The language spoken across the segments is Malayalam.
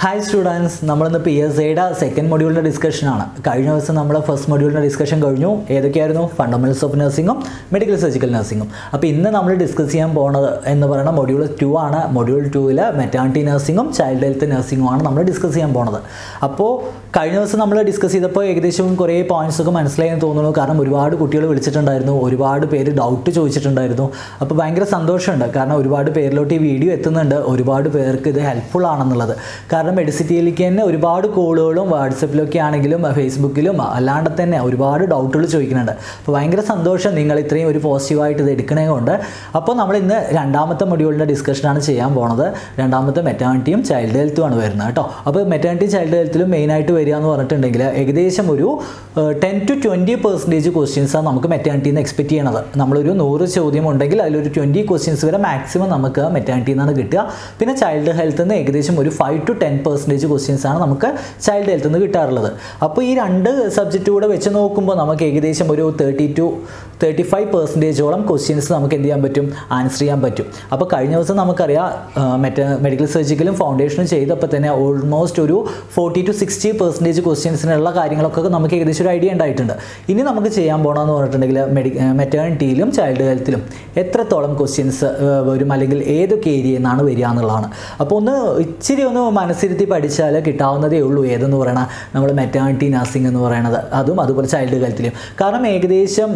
ഹായ് സ്റ്റുഡൻസ് നമ്മളിന്ന് പി എസ് ഐയുടെ സെക്കൻഡ് മൊഡ്യൂളിന്റെ ഡിസ്കഷനാണ് കഴിഞ്ഞ ദിവസം നമ്മൾ ഫസ്റ്റ് മൊഡ്യൂളിന്റെ ഡിസ്കഷൻ കഴിഞ്ഞു. ഏതൊക്കെയായിരുന്നു? ഫണ്ടമെന്റൽസ് ഓഫ് നഴ്സിംഗും മെഡിക്കൽ സർജിക്കൽ നഴ്സിംഗും അപ്പോൾ ഇന്ന് നമ്മൾ ഡിസ്കസ് ചെയ്യാൻ പോകുന്നത് എന്ന് പറയുന്ന മൊഡ്യൂൾ ടു ആണ്. മൊഡ്യൂൾ ടുവിൽ മെറ്റാണിറ്റി നഴ്സിംഗും ചൈൽഡ് ഹെൽത്ത് നഴ്സിംഗും ആണ് നമ്മൾ ഡിസ്കസ് ചെയ്യാൻ പോകുന്നത് അപ്പോൾ കഴിഞ്ഞ ദിവസം നമ്മൾ ഡിസ്കസ് ചെയ്തപ്പോൾ ഏകദേശം കുറേ പോയിന്റ്സൊക്കെ മനസ്സിലായെന്ന് തോന്നുന്നു. കാരണം ഒരുപാട് കുട്ടികൾ വിളിച്ചിട്ടുണ്ടായിരുന്നു. ഒരുപാട് പേര് ഡൗട്ട് ചോദിച്ചിട്ടുണ്ടായിരുന്നു. അപ്പോൾ ഭയങ്കര സന്തോഷമുണ്ട്. കാരണം ഒരുപാട് പേരിലോട്ട് ഈ വീഡിയോ എത്തുന്നുണ്ട്. ഒരുപാട് പേർക്ക് ഇത് ഹെൽപ്ഫുൾ ആണെന്നുള്ളത്. കാരണം മെഡിസിറ്റിയിലേക്ക് തന്നെ ഒരുപാട് കോളുകളും വാട്സപ്പിലൊക്കെ ആണെങ്കിലും ഫേസ്ബുക്കിലും അല്ലാണ്ട് തന്നെ ഒരുപാട് ഡൗട്ടുകൾ ചോദിക്കുന്നുണ്ട്. അപ്പോൾ ഭയങ്കര സന്തോഷം നിങ്ങൾ ഇത്രയും ഒരു പോസിറ്റീവായിട്ട് ഇത് എടുക്കണേ കൊണ്ട് അപ്പോൾ നമ്മൾ ഇന്ന് രണ്ടാമത്തെ മൊഡ്യൂളിന്റെ ഡിസ്കഷനാണ് ചെയ്യാൻ പോണത്. രണ്ടാമത്തെ മെറ്റേണിറ്റിയും ചൈൽഡ് ഹെൽത്തും ആണ് വരുന്നത് കേട്ടോ. അപ്പോൾ മെറ്റേണിറ്റി ചൈൽഡ് ഹെൽത്തിലും മെയിനായിട്ട് വരിക എന്ന് പറഞ്ഞിട്ടുണ്ടെങ്കിൽ ഏകദേശം ഒരു ടെൻ ടു ട്വന്റി പെർസെന്റേജ് ക്വസ്റ്റ്യൻസാണ് നമുക്ക് മെറ്റേണിറ്റിയിൽ നിന്ന് എക്സ്പെക്ട് ചെയ്യണത്. നമ്മളൊരു നൂറ് ചോദ്യം ഉണ്ടെങ്കിൽ അതിലൊരു ട്വന്റി ക്വസ്റ്റ്യൻസ് വരെ മാക്സിമം നമുക്ക് മെറ്റേണിറ്റിയിൽ നിന്നാണ് കിട്ടുക. പിന്നെ ചൈൽഡ് ഹെൽത്തിൽ നിന്ന് ഏകദേശം ഒരു five to ten percentage questions ആണ് നമുക്ക് ചൈൽഡ് ഹെൽത്ത് നിന്ന് കിട്ടാറുള്ളത്. അപ്പോൾ ഈ രണ്ട് സബ്ജക്റ്റ് കൂടെ വെച്ച് നോക്കുമ്പോൾ നമുക്ക് ഏകദേശം ഒരു തേർട്ടി ടു തേർട്ടി ഫൈവ് പെർസെന്റേജോളം ക്വസ്റ്റ്യൻസ് നമുക്ക് എന്ത് ചെയ്യാൻ പറ്റും? ആൻസർ ചെയ്യാൻ പറ്റും. അപ്പോൾ കഴിഞ്ഞ ദിവസം നമുക്കറിയാം മറ്റേ മെഡിക്കൽ സർജിക്കലും ഫൗണ്ടേഷനും ചെയ്തപ്പോൾ തന്നെ ഓൾമോസ്റ്റ് ഒരു ഫോർട്ടി ടു സിക്സ്റ്റി പെർസെന്റേജ് ക്വസ്റ്റ്യൻസിനുള്ള കാര്യങ്ങളൊക്കെ നമുക്ക് ഏകദേശം ഒരു ഐഡിയ ഉണ്ടായിട്ടുണ്ട്. ഇനി നമുക്ക് ചെയ്യാൻ പോകണമെന്ന് പറഞ്ഞിട്ടുണ്ടെങ്കിൽ മെഡി മെറ്റേണിറ്റിയിലും ചൈൽഡ് ഹെൽത്തിലും എത്രത്തോളം ക്വസ്റ്റ്യൻസ് വരും? അല്ലെങ്കിൽ ഏതൊക്കെ ഏരിയയിൽ നിന്നാണ് വരിക എന്നുള്ളതാണ്. അപ്പോൾ ഒന്ന് ഇച്ചിരി ഒന്ന് മനസ്സിരുത്തി പഠിച്ചാൽ കിട്ടാവുന്നതേ ഉള്ളൂ. ഏതെന്ന് പറയണ നമ്മൾ മെറ്റേണിറ്റി നഴ്സിംഗ് എന്ന് പറയണത്. അതും അതുപോലെ ചൈൽഡ് ഹെൽത്തിലും കാരണം ഏകദേശം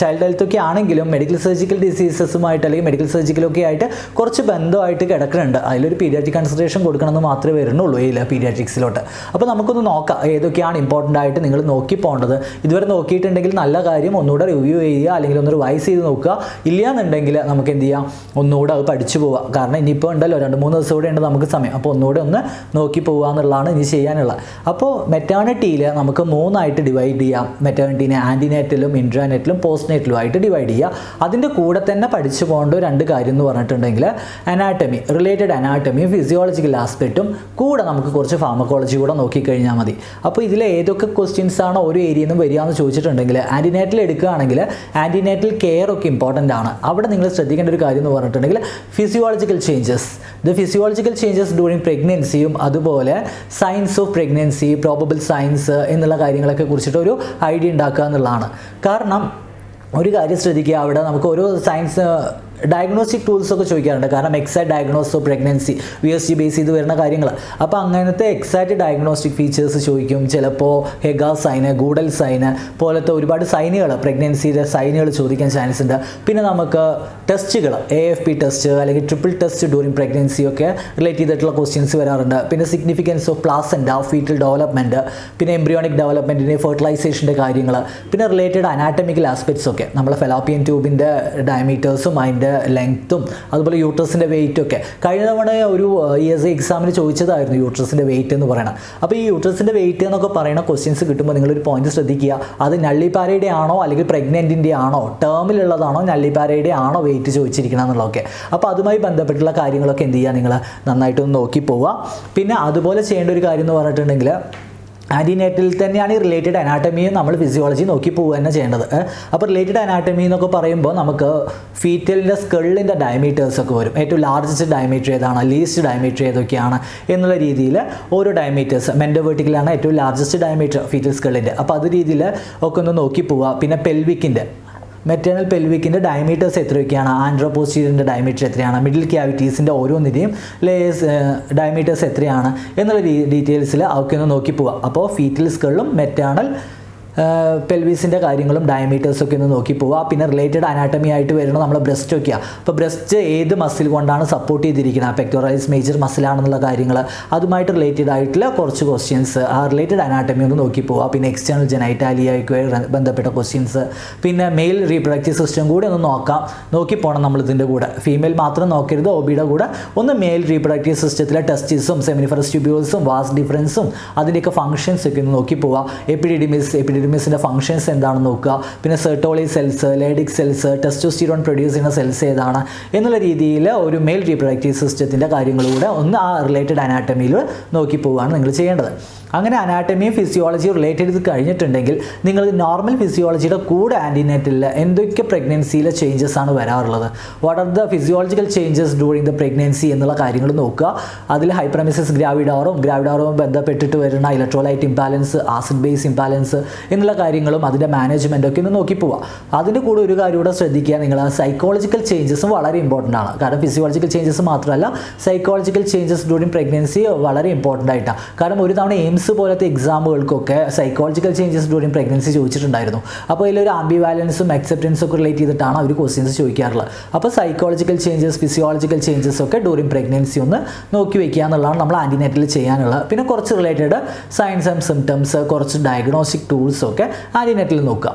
ചൈൽഡ് ഹെൽത്ത് ഒക്കെ ആണെങ്കിലും മെഡിക്കൽ സർജിക്കൽ ഡിസീസസുമായിട്ട് അല്ലെങ്കിൽ മെഡിക്കൽ സർജിക്കലൊക്കെ ആയിട്ട് കുറച്ച് ബന്ധമായിട്ട് കിടക്കുന്നുണ്ട്. അതിലൊരു പീഡിയാട്രിക് കൺസിഡറേഷൻ കൊടുക്കണമെന്ന് മാത്രമേ വരുന്നുള്ളൂ ഈ പീഡിയാട്രിക്സിലോട്ട് അപ്പോൾ നമുക്കൊന്ന് നോക്കാം ഏതൊക്കെയാണ് ഇമ്പോർട്ടന്റ് ആയിട്ട് നിങ്ങൾ നോക്കി പോകേണ്ടത്. ഇതുവരെ നോക്കിയിട്ടുണ്ടെങ്കിൽ നല്ല കാര്യം ഒന്നുകൂടെ റിവ്യൂ ചെയ്യുക അല്ലെങ്കിൽ ഒന്ന് റിവൈസ് ചെയ്ത് നോക്കുക. ഇല്ലയെന്നുണ്ടെങ്കിൽ നമുക്ക് എന്ത് ചെയ്യാം? ഒന്നുകൂടെ അത് പഠിച്ചു പോവുക കാരണം ഇനിയിപ്പോൾ ഉണ്ടല്ലോ രണ്ട് മൂന്ന് ദിവസം കൂടെ ഉണ്ട് നമുക്ക് സമയം. അപ്പോൾ ഒന്നുകൂടെ ഒന്ന് നോക്കി പോവുക എന്നുള്ളതാണ് ഇനി ചെയ്യാനുള്ളത്. അപ്പോൾ മെറ്റേണിറ്റിയിൽ നമുക്ക് മൂന്നായിട്ട് ഡിവൈഡ് ചെയ്യാം. മെറ്റേണിറ്റിനെ ആന്റിനേറ്റിലും ഇൻട്രാനെറ്റിലും നെറ്റിലുമായിട്ട് ഡിവൈഡ് ചെയ്യുക. അതിന്റെ കൂടെ തന്നെ പഠിച്ചു പോകേണ്ട രണ്ട് കാര്യം എന്ന് പറഞ്ഞിട്ടുണ്ടെങ്കിൽ അനാറ്റമി റിലേറ്റഡ് അനാറ്റമിയും ഫിസിയോളജിക്കൽ ആസ്പെക്റ്റും കൂടെ നമുക്ക് കുറച്ച് ഫാർമക്കോളജി കൂടെ നോക്കിക്കഴിഞ്ഞാൽ മതി. അപ്പോൾ ഇതിൽ ഏതൊക്കെ ക്വസ്റ്റ്യൻസ് ആണ് ഓരോ ഏരിയയിൽ നിന്നും വരിക എന്ന് ചോദിച്ചിട്ടുണ്ടെങ്കിൽ ആന്റിനേറ്റിൽ എടുക്കുകയാണെങ്കിൽ ആന്റിനേറ്റൽ കെയർ ഒക്കെ ഇമ്പോർട്ടന്റ് ആണ്. അവിടെ നിങ്ങൾ ശ്രദ്ധിക്കേണ്ട ഒരു കാര്യം എന്ന് പറഞ്ഞിട്ടുണ്ടെങ്കിൽ physiological changes the physiological changes during പ്രഗ്നൻസിയും അതുപോലെ signs of pregnancy probable signs എന്നുള്ള കാര്യങ്ങളൊക്കെ കുറിച്ചിട്ട് ഒരു ഐഡിയ ഉണ്ടാക്കുക എന്നുള്ളതാണ്. കാരണം ഒരു കാര്യം ശ്രദ്ധിക്കുക. അവിടെ നമുക്ക് ഓരോ സയൻസ് ഡയഗ്നോസ്റ്റിക് ടൂൾസ് ഒക്കെ ചോദിക്കാറുണ്ട്. കാരണം exact diagnose of pregnancy V S G base ചെയ്ത് വരുന്ന കാര്യങ്ങൾ അപ്പോൾ അങ്ങനത്തെ എക്സാക്ട് ഡയഗ്നോസ്റ്റിക് ഫീച്ചേഴ്സ് ചോദിക്കും. ചിലപ്പോൾ ഹെഗാ സൈന് ഗൂഡൽ സൈന് പോലത്തെ ഒരുപാട് സൈനുകൾ പ്രഗ്നൻസിയുടെ സൈനുകൾ ചോദിക്കാൻ ചാൻസ് ഉണ്ട്. പിന്നെ നമുക്ക് ടെസ്റ്റുകൾ എ എഫ് പി ടെസ്റ്റ് അല്ലെങ്കിൽ ട്രിപ്പിൾ ടെസ്റ്റ് ഡ്യൂറിങ് പ്രഗ്നൻസി ഒക്കെ റിലേറ്റ് ചെയ്തിട്ടുള്ള ക്വസ്റ്റ്യൻസ് വരാറുണ്ട്. പിന്നെ significance of placenta fetal development പിന്നെ എംബ്രിയോണിക് ഡെവലപ്മെന്റിന്റെ ഫെർട്ടിലൈസേഷന്റെ കാര്യങ്ങൾ പിന്നെ റിലേറ്റഡ് അനാറ്റമിക്കൽ ആസ്പെക്ട്സ് ഒക്കെ. നമ്മൾ ഫെലോപ്പിയൻ ട്യൂബിന്റെ ഡയമീറ്റേഴ്സും അതിന്റെ ലെങ്ത്തും അതുപോലെ യൂട്രസിന്റെ വെയിറ്റും ഒക്കെ. കഴിഞ്ഞ തവണ ഒരു ഇ എസ് എക്സാമിന് ചോദിച്ചതായിരുന്നു യൂട്രസിന്റെ വെയിറ്റ് എന്ന് പറയുന്നത് അപ്പോൾ ഈ യൂട്രസിന്റെ വെയിറ്റ് എന്നൊക്കെ പറയുന്ന ക്വസ്റ്റ്യൻസ് കിട്ടുമ്പോൾ നിങ്ങളൊരു പോയിന്റ് ശ്രദ്ധിക്കുക. അത് നള്ളിപ്പാരയുടെ ആണോ അല്ലെങ്കിൽ പ്രഗ്നന്റിന്റെ ആണോ? ടേമിലുള്ളതാണോ നള്ളിപ്പാരയുടെ ആണോ വെയിറ്റ് ചോദിച്ചിരിക്കണം എന്നുള്ളതൊക്കെ. അപ്പോൾ അതുമായി ബന്ധപ്പെട്ടുള്ള കാര്യങ്ങളൊക്കെ എന്ത് ചെയ്യുക നിങ്ങൾ നന്നായിട്ടൊന്ന് നോക്കി പോവുക. പിന്നെ അതുപോലെ ചെയ്യേണ്ട ഒരു കാര്യം എന്ന് പറഞ്ഞിട്ടുണ്ടെങ്കിൽ ആന്റിനേറ്റിൽ തന്നെയാണ് ഈ റിലേറ്റഡ് അനാട്ടമിയും നമ്മൾ ഫിസിയോളജി നോക്കി പോവുക തന്നെ ചെയ്യേണ്ടത്. അപ്പോൾ റിലേറ്റഡ് അനാട്ടമി എന്നൊക്കെ പറയുമ്പോൾ നമുക്ക് ഫീറ്റലിന്റെ സ്കള്ളിന്റെ ഡയമീറ്റേഴ്സ് ഒക്കെ വരും. ഏറ്റവും ലാർജസ്റ്റ് ഡയമീറ്റർ ഏതാണ്? ലീസ്റ്റ് ഡയമീറ്റർ ഏതൊക്കെയാണ്? എന്നുള്ള രീതിയിൽ ഓരോ ഡയമീറ്റേഴ്സ് മെൻഡോവേർട്ടിക്കലാണ് ഏറ്റവും ലാർജസ്റ്റ് ഡയമീറ്റർ ഫീറ്റൽ സ്കള്ളിന്റെ അപ്പോൾ അത് രീതിയിൽ ഒക്കെ ഒന്ന് നോക്കി പോവുക. പിന്നെ പെൽവിക്കിന്റെ മെറ്റേണൽ പെൽവിക്കിന്റെ ഡയമീറ്റേഴ്സ് എത്രയൊക്കെയാണ്? ആൻഡ്രോപോസ്റ്റീരിയന്റെ ഡയമീറ്റർ എത്രയാണ്? മിഡിൽ ക്യാവിറ്റീസിന്റെ ഓരോന്നിന്റെയും ലേയേഴ്സ് ഡയമീറ്റേഴ്സ് എത്രയാണ്? എന്നുള്ള ഡീറ്റെയിൽസിൽ അവർക്കൊന്ന് നോക്കി പോവാം അപ്പോൾ ഫീറ്റൽ മെറ്റേണൽ പെൽവീസിന്റെ കാര്യങ്ങളും ഡയമീറ്റേഴ്സൊക്കെ ഒന്ന് നോക്കി പോവുക പിന്നെ റിലേറ്റഡ് അനാട്ടമി ആയിട്ട് വരുന്നത് നമ്മൾ ബ്രസ്റ്റ് ഒക്കെയാണ് അപ്പോൾ ബ്രസ്റ്റ് ഏത് മസിൽ കൊണ്ടാണ് സപ്പോർട്ട് ചെയ്തിരിക്കുന്നത്? പെക്ടോറൈസ് മേജർ മസിലാണെന്നുള്ള കാര്യങ്ങൾ അതുമായിട്ട് റിലേറ്റഡ് ആയിട്ടുള്ള കുറച്ച് ക്വസ്റ്റ്യൻസ് ആ റിലേറ്റഡ് അനാട്ടമി ഒന്ന് നോക്കി പോവുക പിന്നെ എക്സ്റ്റേണൽ ജനൈറ്റാലിയായിട്ട് ബന്ധപ്പെട്ട ക്വസ്റ്റ്യൻസ് പിന്നെ മെയിൽ റീപ്രൊഡക്റ്റീവ് സിസ്റ്റം കൂടി ഒന്ന് നോക്കാം. നോക്കി പോകണം നമ്മൾ ഇതിന്റെ കൂടെ. ഫീമെയിൽ മാത്രം നോക്കരുത്. ഒബിയുടെ കൂടെ. ഒന്ന് മെയിൽ റീപ്രൊഡക്റ്റീവ് സിസ്റ്റത്തിലെ ടെസ്റ്റിസും സെമിനിഫറസ് ട്യൂബ്യൂൾസും വാസ് ഡിഫറൻസും അതിന്റെയൊക്കെ ഫംഗ്ഷൻസ് ഒക്കെ ഒന്ന് നോക്കി പോവുക എപ്പിഡിഡിമിസ് എപ്പിഡിഡിമിസ് എൻഡോമെട്രിമിസിന്റെ ഫംഗ്ഷൻസ് എന്താണെന്ന് നോക്കുക. പിന്നെ Sertoli cells Leydig cells testosterone produce ചെയ്യുന്ന സെൽസ് ഏതാണ് എന്നുള്ള രീതിയിൽ ഒരു മെയിൽ റീപ്രൊഡക്റ്റീവ് സിസ്റ്റത്തിന്റെ കാര്യങ്ങളൂടെ ഒന്ന് ആ റിലേറ്റഡ് അനാറ്റമിയിൽ നോക്കി പോവുകയാണ് നിങ്ങൾ ചെയ്യേണ്ടത്. അങ്ങനെ അനാട്ടമിയും ഫിസിയോളജിയും റിലേറ്റഡ് ഇത് കഴിഞ്ഞിട്ടുണ്ടെങ്കിൽ നിങ്ങൾ നോർമൽ ഫിസിയോളജിയുടെ കൂടെ ആന്റിനേറ്റിൽ എന്തൊക്കെ പ്രഗ്നൻസിയിലെ ചേഞ്ചസ് ആണ് വരാറുള്ളത്? What are the physiological changes during the pregnancy എന്നുള്ള കാര്യങ്ങൾ നോക്കുക. അതിൽ ഹൈപ്രമിസിസ് ഗ്രാവിഡോറും ഗ്രാവിഡോറും ബന്ധപ്പെട്ടിട്ട് വരുന്ന electrolyte imbalance acid base imbalance എന്നുള്ള കാര്യങ്ങളും അതിന്റെ മാനേജ്മെന്റൊക്കെ ഒന്ന് നോക്കി പോവുക. അതിന്റെ കൂടെ ഒരു കാര്യം കൂടെ ശ്രദ്ധിക്കുക. നിങ്ങൾ സൈക്കോളജിക്കൽ ചേഞ്ചസും വളരെ ഇമ്പോർട്ടന്റ് ആണ്. കാരണം ഫിസിയോളജിക്കൽ ചേഞ്ചസ് മാത്രമല്ല സൈക്കോളജിക്കൽ ചേഞ്ചസ് ഡ്യൂറിങ് പ്രഗ്നൻസി വളരെ ഇമ്പോർട്ടന്റ് ആയിട്ടാണ്. കാരണം ഒരു തവണ എയിംസ് പോലത്തെ എക്സാമുകൾക്കൊക്കെ സൈക്കോളജിക്കൽ ചേഞ്ചസ് ഡ്യൂറിങ് പ്രഗ്നൻസി ചോദിച്ചിട്ടുണ്ടായിരുന്നു. അപ്പോൾ അതിലൊരു ആംബിവാലൻസും അക്സെപ്റ്റൻസും ഒക്കെ റിലേറ്റ് ചെയ്തിട്ടാണ് അവർ ക്വസ്റ്റ്യൻസ് ചോദിക്കാറുള്ളത്. അപ്പോൾ സൈക്കോളജിക്കൽ ചേഞ്ചസ് ഫിസിയോളജിക്കൽ ചേഞ്ചസ് ഒക്കെ ഡ്യൂറിങ് പ്രഗ്നൻസി ഒന്ന് നോക്കി വയ്ക്കുക എന്നുള്ളതാണ് നമ്മൾ ആന്റിനെറ്റിൽ ചെയ്യാനുള്ളത്. പിന്നെ കുറച്ച് റിലേറ്റഡ് സയൻസ് ആൻഡ് സിംറ്റംസ് കുറച്ച് ഡയഗ്നോസ്റ്റിക് ടൂൾസ് ഒക്കെ ആന്റിനെറ്റിൽ നോക്കുക.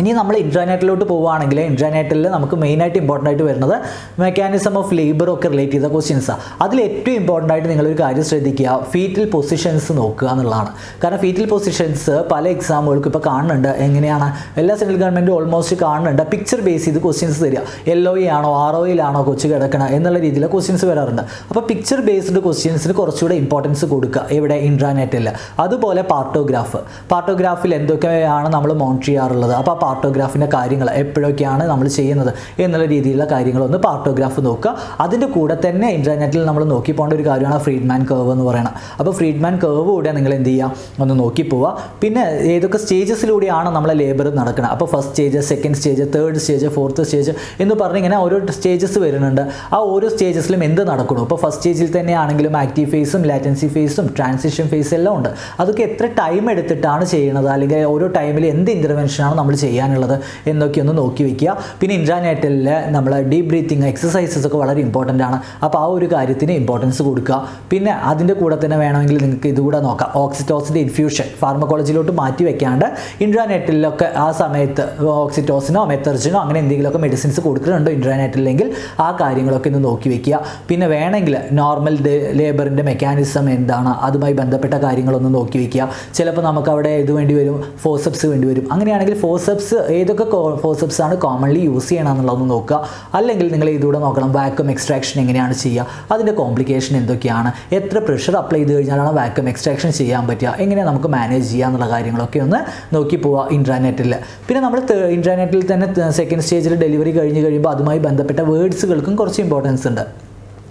ഇനി നമ്മൾ ഇൻട്രാനെറ്റിലോട്ട് പോവുകയാണെങ്കിൽ ഇൻട്രാനെറ്റിൽ നമുക്ക് മെയിനായിട്ട് ഇമ്പോർട്ടന്റ് ആയിട്ട് വരുന്നത് മെക്കാനിസം ഓഫ് ലേബർ ഒക്കെ റിലേറ്റ് ചെയ്ത ക്വസ്റ്റ്യൻസാണ് അതിൽ ഏറ്റവും ഇമ്പോർട്ടന്റ് ആയിട്ട് നിങ്ങളൊരു കാര്യം ശ്രദ്ധിക്കുക. ഫീറ്റൽ പൊസിഷൻസ് നോക്കുക എന്നുള്ളതാണ്. കാരണം ഫീറ്റൽ പൊസിഷൻസ് പല എക്സാമുകൾക്കും ഇപ്പോൾ കാണുന്നുണ്ട്. എങ്ങനെയാണ്? എല്ലാ സെൻട്രൽ ഗവൺമെന്റും ഓൾമോസ്റ്റ് കാണുന്നുണ്ട്. പിക്ചർ ബേസ് ചെയ്ത് ക്വസ്റ്റ്യൻസ് തരിക. എൽ ഒ ആണോ ആർ ഒയിലാണോ കൊച്ചു കിടക്കണം എന്നുള്ള രീതിയിൽ ക്വസ്റ്റ്യൻസ് വരാറുണ്ട്. അപ്പോൾ പിക്ചർ ബേസ്ഡ് ക്വസ്റ്റ്യൻസിന് കുറച്ചുകൂടെ ഇമ്പോർട്ടൻസ് കൊടുക്കുക ഇവിടെ ഇൻട്രാനെറ്റിൽ അതുപോലെ പാർട്ടോഗ്രാഫ് പാർട്ടോഗ്രാഫിൽ എന്തൊക്കെയാണ് നമ്മൾ മോണിറ്റർ ചെയ്യാറുള്ളത്? അപ്പോൾ പാർട്ടോഗ്രാഫിന്റെ കാര്യങ്ങൾ എപ്പോഴൊക്കെയാണ് നമ്മൾ ചെയ്യുന്നത് എന്നുള്ള രീതിയിലുള്ള കാര്യങ്ങളൊന്ന് പാർട്ടോഗ്രാഫ് നോക്കുക. അതിന്റെ കൂടെ തന്നെ ഇന്റർനെറ്റിൽ നമ്മൾ നോക്കി പോകേണ്ട ഒരു കാര്യമാണ് ഫ്രീഡ്മാൻ കർവ് എന്ന് പറയുന്നത്. അപ്പോൾ ഫ്രീഡ്മാൻ കർവ് കൂടെ നിങ്ങൾ എന്ത് ചെയ്യുക? ഒന്ന് നോക്കി പോവുക. പിന്നെ ഏതൊക്കെ സ്റ്റേജസിലൂടെയാണ് നമ്മളെ ലേബർ നടക്കുന്നത്? അപ്പോൾ first stage second stage third stage fourth stage എന്ന് പറഞ്ഞ് ഇങ്ങനെ ഓരോ സ്റ്റേജസ് വരുന്നുണ്ട്. ആ ഓരോ സ്റ്റേജസിലും എന്ത് നടക്കണം ഇപ്പോൾ ഫസ്റ്റ് സ്റ്റേജിൽ തന്നെ ആണെങ്കിലും ആക്റ്റീവ് ഫേസും ലാറ്റൻസി ഫേസും ട്രാൻസിഷൻ ഫേസ് എല്ലാം ഉണ്ട്. അതൊക്കെ എത്ര ടൈം എടുത്തിട്ടാണ് ചെയ്യുന്നത്? അല്ലെങ്കിൽ ഓരോ ടൈമിൽ എന്ത് ഇന്റർവെൻഷനാണ് നമ്മൾ ചെയ്യാനുള്ളത് എന്നൊക്കെ ഒന്ന് നോക്കി വയ്ക്കുക പിന്നെ ഇൻട്രാനെറ്റിൽ നമ്മൾ ഡീപ് ബ്രീത്തിങ് എക്സസൈസസ് ഒക്കെ വളരെ ഇമ്പോർട്ടന്റ് ആണ്. അപ്പോൾ ആ ഒരു കാര്യത്തിന് ഇമ്പോർട്ടൻസ് കൊടുക്കുക. പിന്നെ അതിന്റെ കൂടെ തന്നെ വേണമെങ്കിൽ നിങ്ങൾക്ക് ഇതുകൂടെ നോക്കാം. ഓക്സിറ്റോസിന്റെ ഇൻഫ്യൂഷൻ ഫാർമക്കോളജിയിലോട്ട് മാറ്റി വെക്കാണ്ട് ഇൻട്രാനെറ്റിലൊക്കെ ആ സമയത്ത് ഓക്സിറ്റോസിനോ മെത്തർജിനോ അങ്ങനെ എന്തെങ്കിലുമൊക്കെ മെഡിസിൻസ് കൊടുക്കുന്നുണ്ടോ ഇൻട്രാനെറ്റിലെങ്കിൽ ആ കാര്യങ്ങളൊക്കെ ഒന്ന് നോക്കി വെക്കുക. പിന്നെ വേണമെങ്കിൽ നോർമൽ ലേബറിന്റെ മെക്കാനിസം എന്താണ് അതുമായി ബന്ധപ്പെട്ട കാര്യങ്ങളൊന്ന് നോക്കി വെക്കുക. ചിലപ്പോൾ നമുക്ക് അവിടെ ഇത് വേണ്ടി വരും ഫോസപ്സ് വേണ്ടി വരും. അങ്ങനെയാണെങ്കിൽ ഫോസപ്സ് ഏതൊക്കെ ഫോസപ്സ് ആണ് കോമൺലി യൂസ് ചെയ്യണം എന്നുള്ളതൊന്ന് നോക്കുക. അല്ലെങ്കിൽ നിങ്ങൾ ഇതിലൂടെ നോക്കണം വാക്വം എക്സ്ട്രാക്ഷൻ എങ്ങനെയാണ് ചെയ്യുക അതിന്റെ കോംപ്ലിക്കേഷൻ എന്തൊക്കെയാണ് എത്ര പ്രഷർ അപ്ലൈ ചെയ്ത് കഴിഞ്ഞാലാണ് വാക്വം എക്സ്ട്രാക്ഷൻ ചെയ്യാൻ പറ്റുക എങ്ങനെയാണ് നമുക്ക് മാനേജ് ചെയ്യുക എന്നുള്ള കാര്യങ്ങളൊക്കെ ഒന്ന് നോക്കി പോവുക ഇൻട്രാനെറ്റിൽ പിന്നെ നമ്മൾ ഇൻട്രാനെറ്റിൽ തന്നെ സെക്കൻഡ് സ്റ്റേജിൽ ഡെലിവറി കഴിഞ്ഞ് കഴിയുമ്പോൾ അതുമായി ബന്ധപ്പെട്ട വേർഡ്സുകൾക്കും കുറച്ച് ഇമ്പോർട്ടൻസ് ഉണ്ട്.